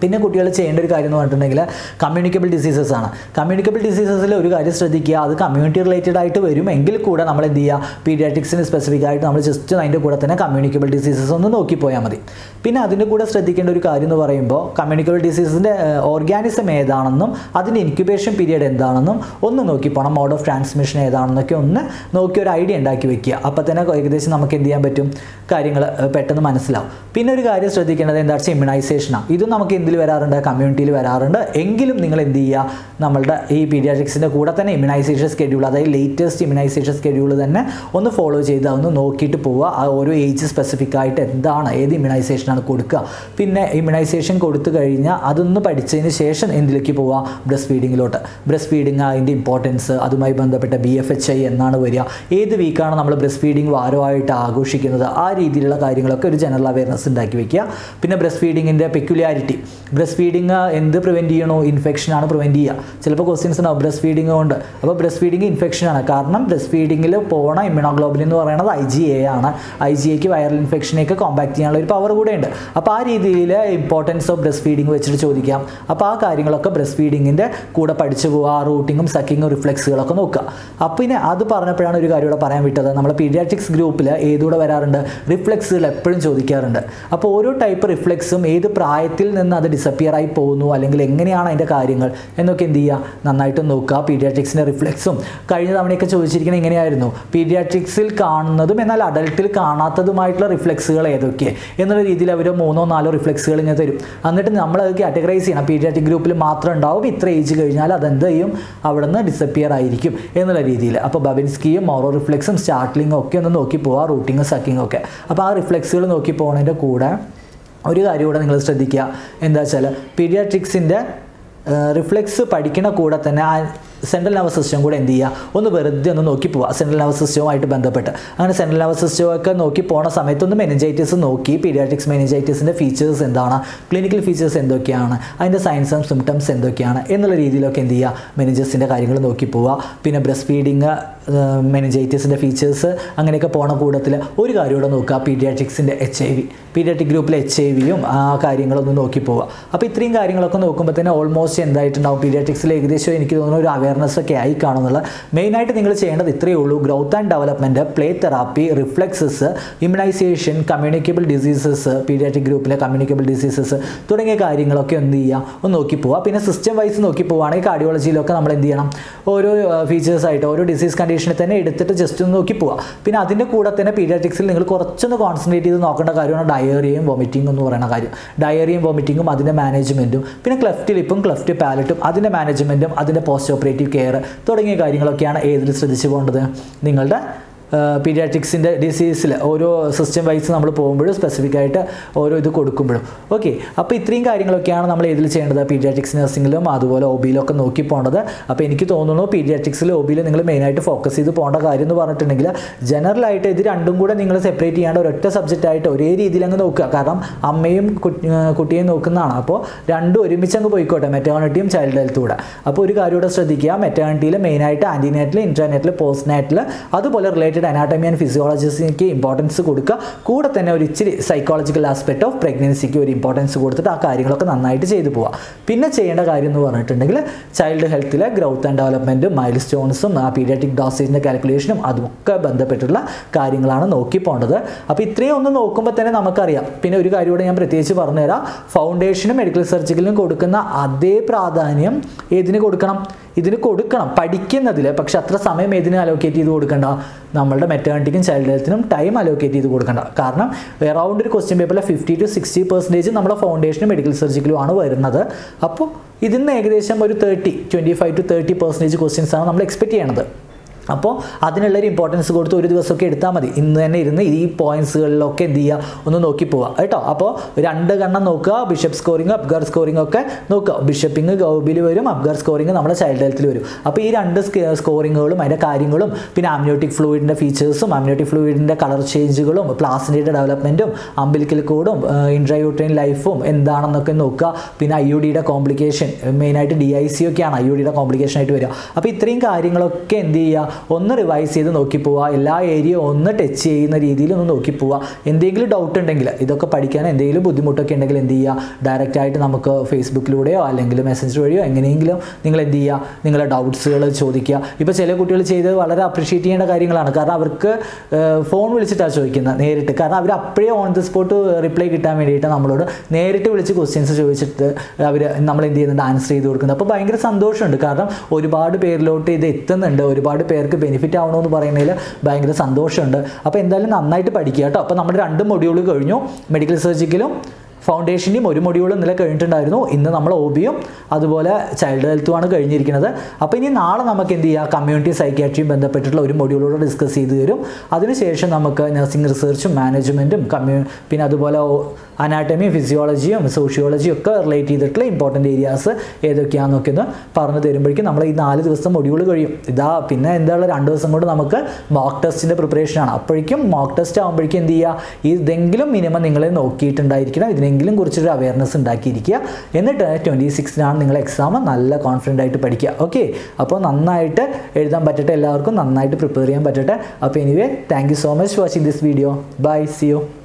പിന്നെ കുട്ടികൾ ചെയ്യേണ്ട ഒരു കാര്യം എന്ന് പറഞ്ഞിട്ടുണ്ടെങ്കിൽ കമ്മ്യൂണിക്കബിൾ ഡിസീസസ് ആണ്. കമ്മ്യൂണിക്കബിൾ ഡിസീസസിൽ ഒരു കാര്യം ശ്രദ്ധിക്കുക അത് കമ്മ്യൂണിറ്റി റിലേറ്റഡ് ആയിട്ട് വരും. എങ്കിൽ കൂടെ നമ്മൾ എന്ത് ചെയ്യുക? പീഡിയാട്രിക്സിന് സ്പെസിഫിക് ആയിട്ട് നമ്മൾ ജസ്റ്റ് അതിന്റെ കൂടെ തന്നെ കമ്മ്യൂണിക്കബിൾ ഡിസീസസ് ഒന്ന് നോക്കിപ്പോയാൽ മതി. പിന്നെ അതിന്റെ കൂടെ ശ്രദ്ധിക്കേണ്ട ഒരു കാര്യം എന്ന് പറയുമ്പോൾ കമ്മ്യൂണിക്കബിൾ ഡിസീസിന്റെ ഓർഗാനിസം ഏതാണെന്നും അതിന്റെ ഇൻക്യുബേഷൻ പീരീഡ് എന്താണെന്നും ഒന്ന് നോക്കി പോകണം മോഡ് ഓഫ് ട്രാൻസ്മിഷൻ ഏതാണെന്നൊക്കെ ഒന്ന് നോക്കി ഒരു ഐഡിയ ഉണ്ടാക്കി വെക്കുക. അപ്പോൾ തന്നെ ഏകദേശം നമുക്ക് എന്ത് ചെയ്യാൻ പറ്റും? കാര്യങ്ങൾ പെട്ടെന്ന് മനസ്സിലാവും. പിന്നെ ഒരു കാര്യം ശ്രദ്ധിക്കേണ്ടത് എന്താ? വെച്ചാൽ ഇമ്മ്യൂണൈസേഷനാണ് ഇത് നമുക്ക് എന്തിൽ വരാറുണ്ട് കമ്മ്യൂണിറ്റിയിൽ വരാറുണ്ട്. എങ്കിലും നിങ്ങൾ എന്ത് ചെയ്യുക? നമ്മളുടെ ഈ പീഡിയാട്രിക്സിന്റെ കൂടെ തന്നെ ഇമ്മ്യൂണൈസേഷൻ സ്കെഡ്യൂൾ അതായത് ലേറ്റസ്റ്റ് ഇമ്മ്യൂണൈസേഷൻ സ്കെഡ്യൂൾ തന്നെ ഒന്ന് ഫോളോ ചെയ്ത് ഒന്ന് നോക്കിയിട്ട് പോവുക. ആ ഓരോ ഏജ് സ്പെസിഫിക് ആയിട്ട് എന്താണ് ഏത് ഇമ്മ്യൂണൈസേഷനാണ് കൊടുക്കുക. പിന്നെ ഇമ്മ്യൂണൈസേഷൻ കൊടുത്തു കഴിഞ്ഞാൽ അതൊന്ന് പഠിച്ചതിന് ശേഷം എന്തിലേക്ക് പോവുക? ബ്രസ്റ്റ് ഫീഡിങ്ങിലോട്ട് ബ്രസ്റ്റ് ഫീഡിങ് അതിന്റെ ഇമ്പോർട്ടൻസ് അതുമായി ബന്ധപ്പെട്ട ബി എഫ് എച്ച് ഐ എന്നാണ് വരിക. ഏത് വീക്കാണ് നമ്മൾ ബ്രസ്റ്റ് ഫീഡിങ് വാരമായിട്ട് ആഘോഷിക്കുന്നത്? ആ രീതിയിലുള്ള കാര്യങ്ങളൊക്കെ ഒരു ജനറൽ അവയർനെസ് ഉണ്ടാക്കി വയ്ക്കുക പിന്നെ ബ്രസ്റ്റ് ഫീഡിങ്ങിന്റെ പെക്യുലാരിറ്റി ബ്രസ്റ്റ് ഫീഡിങ് എന്ത് പ്രിവെന്റ് ചെയ്യണോ? ഇൻഫെക്ഷനാണ് പ്രിവെന്റ് ചെയ്യുക. ചിലപ്പോൾ ക്വസ്റ്റ്യൻസ് ഉണ്ടാവും. ബ്രസ്റ്റ് ഫീഡിങ് കൊണ്ട്. അപ്പോൾ ബ്രസ്റ്റ് ഫീഡിങ് ഇൻഫെക്ഷനാണ് കാരണം ബ്രസ്റ്റ് ഫീഡിങ്ങിൽ പോണ ഇമ്യൂണോഗ്ലോബിൻ എന്ന് പറയുന്നത് ഐ ജി എ ആണ്. ഐ ജി എക്ക് വൈറൽ ഇൻഫെക്ഷനെയൊക്കെ കോമ്പാക്ട് ചെയ്യാനുള്ള ഒരു പവർ കൂടെ ഉണ്ട്. അപ്പോൾ ആ രീതിയിൽ ഇമ്പോർട്ടൻസ് ഓഫ് ബ്രസ്റ്റ് ഫീഡിങ് വെച്ചിട്ട് ചോദിക്കാം. അപ്പോൾ ആ കാര്യങ്ങളൊക്കെ ബ്രസ്റ്റ് ഫീഡിങ്ങിന്റെ കൂടെ പഠിച്ചു പോകുക ആ റൂട്ടിങ്ങും സക്കിങ്ങും റിഫ്ലെക്സുകളൊക്കെ നോക്കുക. അപ്പോൾ പിന്നെ അത് പറഞ്ഞപ്പോഴാണ് ഒരു കാര്യം ഇവിടെ പറയാൻ വിട്ടത്. നമ്മൾ പീഡിയാട്രിക്സ് ഗ്രൂപ്പിൽ ഏതുകൂടെ വരാറുണ്ട്? റിഫ്ലെക്സുകൾ എപ്പോഴും ചോദിക്കാറുണ്ട്. അപ്പോൾ ഓരോ ടൈപ്പ് റിഫ്ലെക്സും ഏത് പ്രായത്തിൽ നിന്ന് അത് ഡിസപ്പിയർ ആയി പോകുന്നു അല്ലെങ്കിൽ എങ്ങനെയാണ് അതിന്റെ കാര്യങ്ങൾ എന്നൊക്കെ എന്ത് ചെയ്യുക? നന്നായിട്ട് നോക്കുക. പീഡിയാട്രിക്സിന്റെ റിഫ്ലക്സും കഴിഞ്ഞ തവണയൊക്കെ ചോദിച്ചിരിക്കുന്നത് എങ്ങനെയായിരുന്നു പീഡിയാട്രിക്സിൽ കാണുന്നതും എന്നാൽ അഡൽട്ടിൽ കാണാത്തതുമായിട്ടുള്ള റിഫ്ലക്സുകൾ ഏതൊക്കെ എന്നുള്ള രീതിയിൽ അവർ മൂന്നോ നാലോ റിഫ്ലക്സുകൾ ഇങ്ങനെ തരും. എന്നിട്ട് നമ്മൾ അത് കാറ്റഗറൈസ് ചെയ്യണം. പീഡിയാട്രിക് ഗ്രൂപ്പിൽ മാത്രം ഉണ്ടാവും. ഇത്ര ഏജ് കഴിഞ്ഞാൽ അതെന്ത് ചെയ്യും? അവിടെ നിന്ന് ഡിസപ്പിയർ ആയിരിക്കും എന്നുള്ള രീതിയിൽ. അപ്പോൾ ബബിൻസ്കിയും മോറോ റിഫ്ലക്സും സ്റ്റാർട്ട്ലിങ്ങും ഒക്കെ ഒന്ന് നോക്കി പോവാം. റൂട്ടിങ്ങും സക്കിങ്ങും ഒക്കെ. അപ്പോൾ ആ റിഫ്ലക്സുകൾ നോക്കി പോകുന്നതിന്റെ കൂടെ ഒരു കാര്യം കൂടെ നിങ്ങൾ ശ്രദ്ധിക്കുക. എന്താ വെച്ചാൽ പീഡിയാട്രിക്സിന്റെ റിഫ്ലെക്സ് പഠിക്കണ കൂടെ തന്നെ ആ സെൻട്രൽ നർവസ് സിസ്റ്റം കൂടെ എന്ത് ചെയ്യുക? ഒന്ന് വെറുതെ ഒന്ന് നോക്കി പോവുക. സെൻട്രൽ നർവസ് സിസ്റ്റവുമായിട്ട് ബന്ധപ്പെട്ട്. അങ്ങനെ സെൻട്രൽ നർവസ് സിസ്റ്റമൊക്കെ നോക്കി പോണ സമയത്തൊന്ന് മെനിഞ്ചൈറ്റിസ് നോക്കി. പീഡിയാട്രിക്സ് മെനിഞ്ചൈറ്റിസിന്റെ ഫീച്ചേഴ്സ് എന്താണ്? ക്ലിനിക്കൽ ഫീച്ചേഴ്സ് എന്തൊക്കെയാണ്? അതിന്റെ സയൻസ് ആൻഡ് സിംറ്റംസ് എന്തൊക്കെയാണ്? എന്നുള്ള രീതിയിലൊക്കെ എന്ത് ചെയ്യുക? മെനിഞ്ചസിന്റെ കാര്യങ്ങൾ നോക്കി പോവുക. പിന്നെ ബ്രസ്റ്റ് ഫീഡിങ് മെനിഞ്ചൈറ്റിസിന്റെ ഫീച്ചേഴ്സ് അങ്ങനെയൊക്കെ പോണ കൂട്ടത്തിൽ ഒരു കാര്യം കൂടെ നോക്കുക. പീഡിയാട്രിക്സിന്റെ എച്ച് ഐ വി പീഡിയാട്രിക് ഗ്രൂപ്പിലെ എച്ച് ഐ വിയും ആ കാര്യങ്ങളൊന്ന് നോക്കി പോവുക. അപ്പോൾ ഇത്രയും കാര്യങ്ങളൊക്കെ നോക്കുമ്പോൾ തന്നെ ഓൾമോസ്റ്റ് എന്തായിട്ടുണ്ടാവും? പീഡിയാട്രിക്സിൽ ഏകദേശം എനിക്ക് തോന്നുന്ന ഒരു അവയർ അവയർനെസ് ഒക്കെ ആയി കാണുന്നുള്ള മെയിനായിട്ട് നിങ്ങൾ ചെയ്യേണ്ടത് ഇത്രയേ ഉള്ളൂ. Growth and development play therapy reflexes immunisation communicable diseases paediatric ഗ്രൂപ്പിലെ കമ്മ്യൂണിക്കബിൾ ഡിസീസസ് തുടങ്ങിയ കാര്യങ്ങളൊക്കെ എന്ത് ചെയ്യുക ഒന്ന് നോക്കി പോവുക. പിന്നെ സിസ്റ്റം വൈസ് നോക്കി പോവുകയാണെങ്കിൽ കാർഡിയോളജിയിലൊക്കെ നമ്മൾ എന്ത് ചെയ്യണം? ഓരോ ഫീച്ചേഴ്സ് ആയിട്ട് ഓരോ ഡിസീസ് കണ്ടീഷനെ തന്നെ എടുത്തിട്ട് ജസ്റ്റ് ഒന്ന് നോക്കി പോവുക പിന്നെ അതിന്റെ കൂടെ തന്നെ പീഡിയാറ്റിക്സിൽ നിങ്ങൾ കുറച്ചൊന്ന് കോൺസെൻട്രേറ്റ് ചെയ്ത് നോക്കേണ്ട കാര്യമാണ് ഡയറിയയും വോമിറ്റിംഗ് എന്ന് പറയുന്ന കാര്യം. ഡയറിയയും വോമിറ്റിങ്ങും അതിന്റെ മാനേജ്മെന്റും പിന്നെ ക്ലെഫ്റ്റ് ലിപ്പും ക്ലെഫ്റ്റ് പാലറ്റും അതിന്റെ മാനേജ്മെന്റും അതിന്റെ പോസ്റ്റ് ഓപ്പറേറ്റീവ് കെയർ തുടങ്ങിയ കാര്യങ്ങളൊക്കെയാണ് ഏതിൽ ശ്രദ്ധിച്ചു പോകേണ്ടത്? നിങ്ങളുടെ പീഡിയാട്രിക്സിന്റെ ഡിസീസിൽ ഓരോ സിസ്റ്റം വൈസ് നമ്മൾ പോകുമ്പോഴും സ്പെസിഫിക് ആയിട്ട് ഓരോ ഇത് കൊടുക്കുമ്പോഴും. ഓക്കെ അപ്പോൾ ഇത്രയും കാര്യങ്ങളൊക്കെയാണ് നമ്മൾ ഏതിൽ ചെയ്യേണ്ടത്. പീഡിയാട്രിക്സ് നഴ്സിംഗിലും അതുപോലെ ഒബിയിലും ഒക്കെ നോക്കി പോകേണ്ടത് അപ്പോൾ എനിക്ക് തോന്നുന്നു പീഡിയാട്രിക്സിൽ ഒബിയിൽ നിങ്ങൾ മെയിനായിട്ട് ഫോക്കസ് ചെയ്ത് പോകേണ്ട കാര്യം എന്ന് പറഞ്ഞിട്ടുണ്ടെങ്കിൽ ജനറലായിട്ട് ഇത് രണ്ടും കൂടെ നിങ്ങൾ സെപ്പറേറ്റ് ചെയ്യാണ്ട് ഒരൊറ്റ സബ്ജക്റ്റ് ആയിട്ട് ഒരേ രീതിയിൽ അങ്ങ് നോക്കുക. കാരണം അമ്മയും കുട്ടിയെ നോക്കുന്നതാണ്. അപ്പോൾ രണ്ടും ഒരുമിച്ച് അങ്ങ് പോയിക്കോട്ടെ. മെറ്റേണിറ്റിയും ചൈൽഡ് ഹെൽത്തും കൂടെ. അപ്പോൾ ഒരു കാര്യം കൂടെ ശ്രദ്ധിക്കുക. മെറ്റേണിറ്റിയിൽ മെയിനായിട്ട് ആന്റിനേറ്റിൽ ഇന്റർനെറ്റിൽ പോസ്റ്റ് നൈറ്റിൽ അതുപോലെ റിലേറ്റഡ് അനാട്ടമി ആൻഡ് ഫിസിയോളജിക്ക് ഇമ്പോർട്ടൻസ് കൊടുക്കുക. കൂടെ തന്നെ ഒരു ഇച്ചിരി സൈക്കോളജിക്കൽ ആസ്പെക്ട് ഓഫ് പ്രഗ്നൻസിക്ക് ഒരു ഇമ്പോർട്ടൻസ് കൊടുത്തിട്ട് ആ കാര്യങ്ങളൊക്കെ നന്നായിട്ട് ചെയ്തു പോവുക പിന്നെ ചെയ്യേണ്ട കാര്യം എന്ന് പറഞ്ഞിട്ടുണ്ടെങ്കിൽ ചൈൽഡ് ഹെൽത്തിലെ ഗ്രൗത്ത് ആൻഡ് ഡെവലപ്മെന്റും മൈൽ സ്റ്റോൺസും ആ പീഡിയാറ്റിക് ഡോസേജിന്റെ കാൽക്കുലേഷനും അതുമൊക്കെ ബന്ധപ്പെട്ടുള്ള കാര്യങ്ങളാണ് നോക്കി പോകേണ്ടത് അപ്പോൾ ഇത്രയും ഒന്ന് നോക്കുമ്പോൾ തന്നെ നമുക്കറിയാം. പിന്നെ ഒരു കാര്യം കൂടെ ഞാൻ പ്രത്യേകിച്ച് പറഞ്ഞുതരാം. ഫൗണ്ടേഷനും മെഡിക്കൽ സർജിക്കലിനും കൊടുക്കുന്ന അതേ പ്രാധാന്യം ഏതിന് കൊടുക്കണം? ഇതിന് കൊടുക്കണം. പഠിക്കുന്നതിൽ പക്ഷെ അത്ര സമയം ഏതിനും അലോക്കേറ്റ് ചെയ്ത് കൊടുക്കണ്ട. നമ്മളുടെ മെറ്റേണിറ്റിക്കും ചൈൽഡ് ഹെൽത്തിനും ടൈം അലോക്കേറ്റ് ചെയ്ത് കൊടുക്കണ്ട. കാരണം എറൗണ്ട് ഒരു ക്വസ്റ്റ്യൻ പേപ്പറിൽ ഫിഫ്റ്റി ടു സിക്സ്റ്റി പെർസെന്റേജ് നമ്മുടെ ഫൗണ്ടേഷനും മെഡിക്കൽ സർജിക്കലും ആണ് വരുന്നത്. അപ്പോൾ ഇതിൽ നിന്ന് ഏകദേശം ഒരു thirty twenty five to thirty percentage questions ആണ് നമ്മൾ എക്സ്പെക്ട് ചെയ്യണത്. അപ്പോൾ അതിനുള്ളൊരു ഇമ്പോർട്ടൻസ് കൊടുത്ത് ഒരു ദിവസമൊക്കെ എടുത്താൽ മതി. ഇന്ന് തന്നെ ഇരുന്ന് ഈ പോയിന്റ്സുകളിലൊക്കെ എന്ത് ചെയ്യുക ഒന്ന് നോക്കി പോവുക കേട്ടോ? അപ്പോൾ രണ്ട് കണ്ണം നോക്കുക ബിഷപ്പ് സ്കോറിംഗ് അബ്ഗാർ സ്കോറിംഗ് ഒക്കെ നോക്കുക. ബിഷപ്പിങ് ഗൗബിൽ വരും അബ്ഗാർ സ്കോറിംഗ് നമ്മുടെ ചൈൽഡ് ഹെൽത്തിൽ വരും. അപ്പോൾ ഈ രണ്ട് സ്കോറിങ്ങുകളും അതിന്റെ കാര്യങ്ങളും പിന്നെ ആംനിയോട്ടിക് ഫ്ലൂയിഡിന്റെ ഫീച്ചേഴ്സും ആംനിയോട്ടിക് ഫ്ലൂയിഡിന്റെ കളർ ചേഞ്ചുകളും പ്ലാസ്റ്റിന്റെ ഡെവലപ്മെന്റും അമ്പിലിക്കൽ കോഡും ഇൻട്രയൂട്രൈൻ ലൈഫും എന്താണെന്നൊക്കെ നോക്കുക. പിന്നെ ഐ യു ഡിയുടെ കോംപ്ലിക്കേഷൻ മെയിനായിട്ട് ഡി ഐ സി ഒക്കെയാണ് ഐ യു ഡിയുടെ കോംപ്ലിക്കേഷൻ ആയിട്ട് വരിക. അപ്പോൾ ഇത്രയും കാര്യങ്ങളൊക്കെ എന്ത് ചെയ്യുക? ഒന്ന് റിവൈസ് ചെയ്ത് നോക്കി പോവുക. എല്ലാ ഏരിയ ഒന്ന് ടച്ച് ചെയ്യുന്ന രീതിയിൽ ഒന്ന് നോക്കി പോവുക. എന്തെങ്കിലും ഡൗട്ട് ഉണ്ടെങ്കിൽ ഇതൊക്കെ പഠിക്കാൻ എന്തെങ്കിലും ബുദ്ധിമുട്ടൊക്കെ ഉണ്ടെങ്കിൽ എന്ത് ചെയ്യുക? ഡയറക്റ്റ് ആയിട്ട് നമുക്ക് ഫേസ്ബുക്കിലൂടെയോ അല്ലെങ്കിൽ മെസ്സഞ്ചർ വഴിയോ എങ്ങനെയെങ്കിലും നിങ്ങൾ എന്ത് ചെയ്യുക? നിങ്ങളുടെ ഡൗട്ട്സുകൾ ചോദിക്കുക. ഇപ്പോൾ ചില കുട്ടികൾ ചെയ്തത് വളരെ അപ്രീഷിയേറ്റ് ചെയ്യേണ്ട കാര്യങ്ങളാണ്. കാരണം അവർക്ക് ഫോൺ വിളിച്ചിട്ടാണ് ചോദിക്കുന്നത് നേരിട്ട്. കാരണം അവർ അപ്പോഴേ ഓൺ ദി സ്പോട്ട് റിപ്ലൈ കിട്ടാൻ വേണ്ടിയിട്ട് നമ്മളോട് നേരിട്ട് വിളിച്ച് ക്വസ്റ്റ്യൻസ് ചോദിച്ചിട്ട് അവർ നമ്മൾ എന്ത് ചെയ്യുന്നുണ്ട്? ആൻസർ ചെയ്ത് കൊടുക്കുന്നത് അപ്പോൾ ഭയങ്കര സന്തോഷമുണ്ട്. കാരണം ഒരുപാട് പേരിലോട്ട് ഇത് എത്തുന്നുണ്ട്. ഒരുപാട് പേർക്ക് ബെനിഫിറ്റ് ആവണമെന്ന് പറയുന്നതിൽ ഭയങ്കര സന്തോഷമുണ്ട്. അപ്പോൾ എന്തായാലും നന്നായിട്ട് പഠിക്കുക കേട്ടോ. അപ്പോൾ നമ്മുടെ രണ്ട് മൊഡ്യൂൾ കഴിഞ്ഞു. മെഡിക്കൽ സർജിക്കലും ഫൗണ്ടേഷന്റെയും ഒരു മൊഡ്യൂൾ ഇന്നലെ കഴിഞ്ഞിട്ടുണ്ടായിരുന്നു. ഇന്ന് നമ്മൾ ഒ ബിയും അതുപോലെ ചൈൽഡ് ഹെൽത്തുമാണ് കഴിഞ്ഞിരിക്കുന്നത്. അപ്പോൾ ഇനി നാളെ നമുക്ക് എന്ത് ചെയ്യുക കമ്മ്യൂണിറ്റി സൈക്യാട്രിയും ബന്ധപ്പെട്ടിട്ടുള്ള ഒരു മൊഡ്യൂളോട് ഡിസ്കസ് ചെയ്ത് തരും. അതിനുശേഷം നമുക്ക് നഴ്സിംഗ് റിസർച്ചും മാനേജ്മെന്റും കമ്മ്യൂ പിന്നെ അതുപോലെ അനാട്ടമിയും ഫിസിയോളജിയും സോഷ്യോളജിയും ഒക്കെ റിലേറ്റ് ചെയ്തിട്ടുള്ള ഇമ്പോർട്ടന്റ് ഏരിയാസ് ഏതൊക്കെയാണെന്നൊക്കെ ഒന്ന് പറഞ്ഞു തരുമ്പോഴേക്കും നമ്മൾ ഈ നാല് ദിവസം മൊഡ്യൂൾ കഴിയും. ഇതാ പിന്നെ എന്താ രണ്ട് ദിവസം കൊണ്ട് നമുക്ക് മോക്ക് ടെസ്റ്റിന്റെ പ്രിപ്പറേഷനാണ് അപ്പോഴേക്കും മോക്ക് ടെസ്റ്റ് ആകുമ്പോഴേക്കും എന്ത് ചെയ്യുക ഇതെങ്കിലും മിനിമം നിങ്ങളെ നോക്കിയിട്ടുണ്ടായിരിക്കണം. ഇതിനെങ്കിലും കുറിച്ചൊരു അവയർനെസ് ഉണ്ടാക്കിയിരിക്കുക. എന്നിട്ട് ട്വന്റി സിക്സിനാണ് നിങ്ങൾ എക്സാം നല്ല കോൺഫിഡന്റ് ആയിട്ട് പഠിക്കുക. ഓക്കെ അപ്പോൾ നന്നായിട്ട് എഴുതാൻ പറ്റട്ടെ എല്ലാവർക്കും. നന്നായിട്ട് പ്രിപ്പയർ ചെയ്യാൻ പറ്റട്ടെ. അപ്പോൾ anyway thank so much watching this video bye see you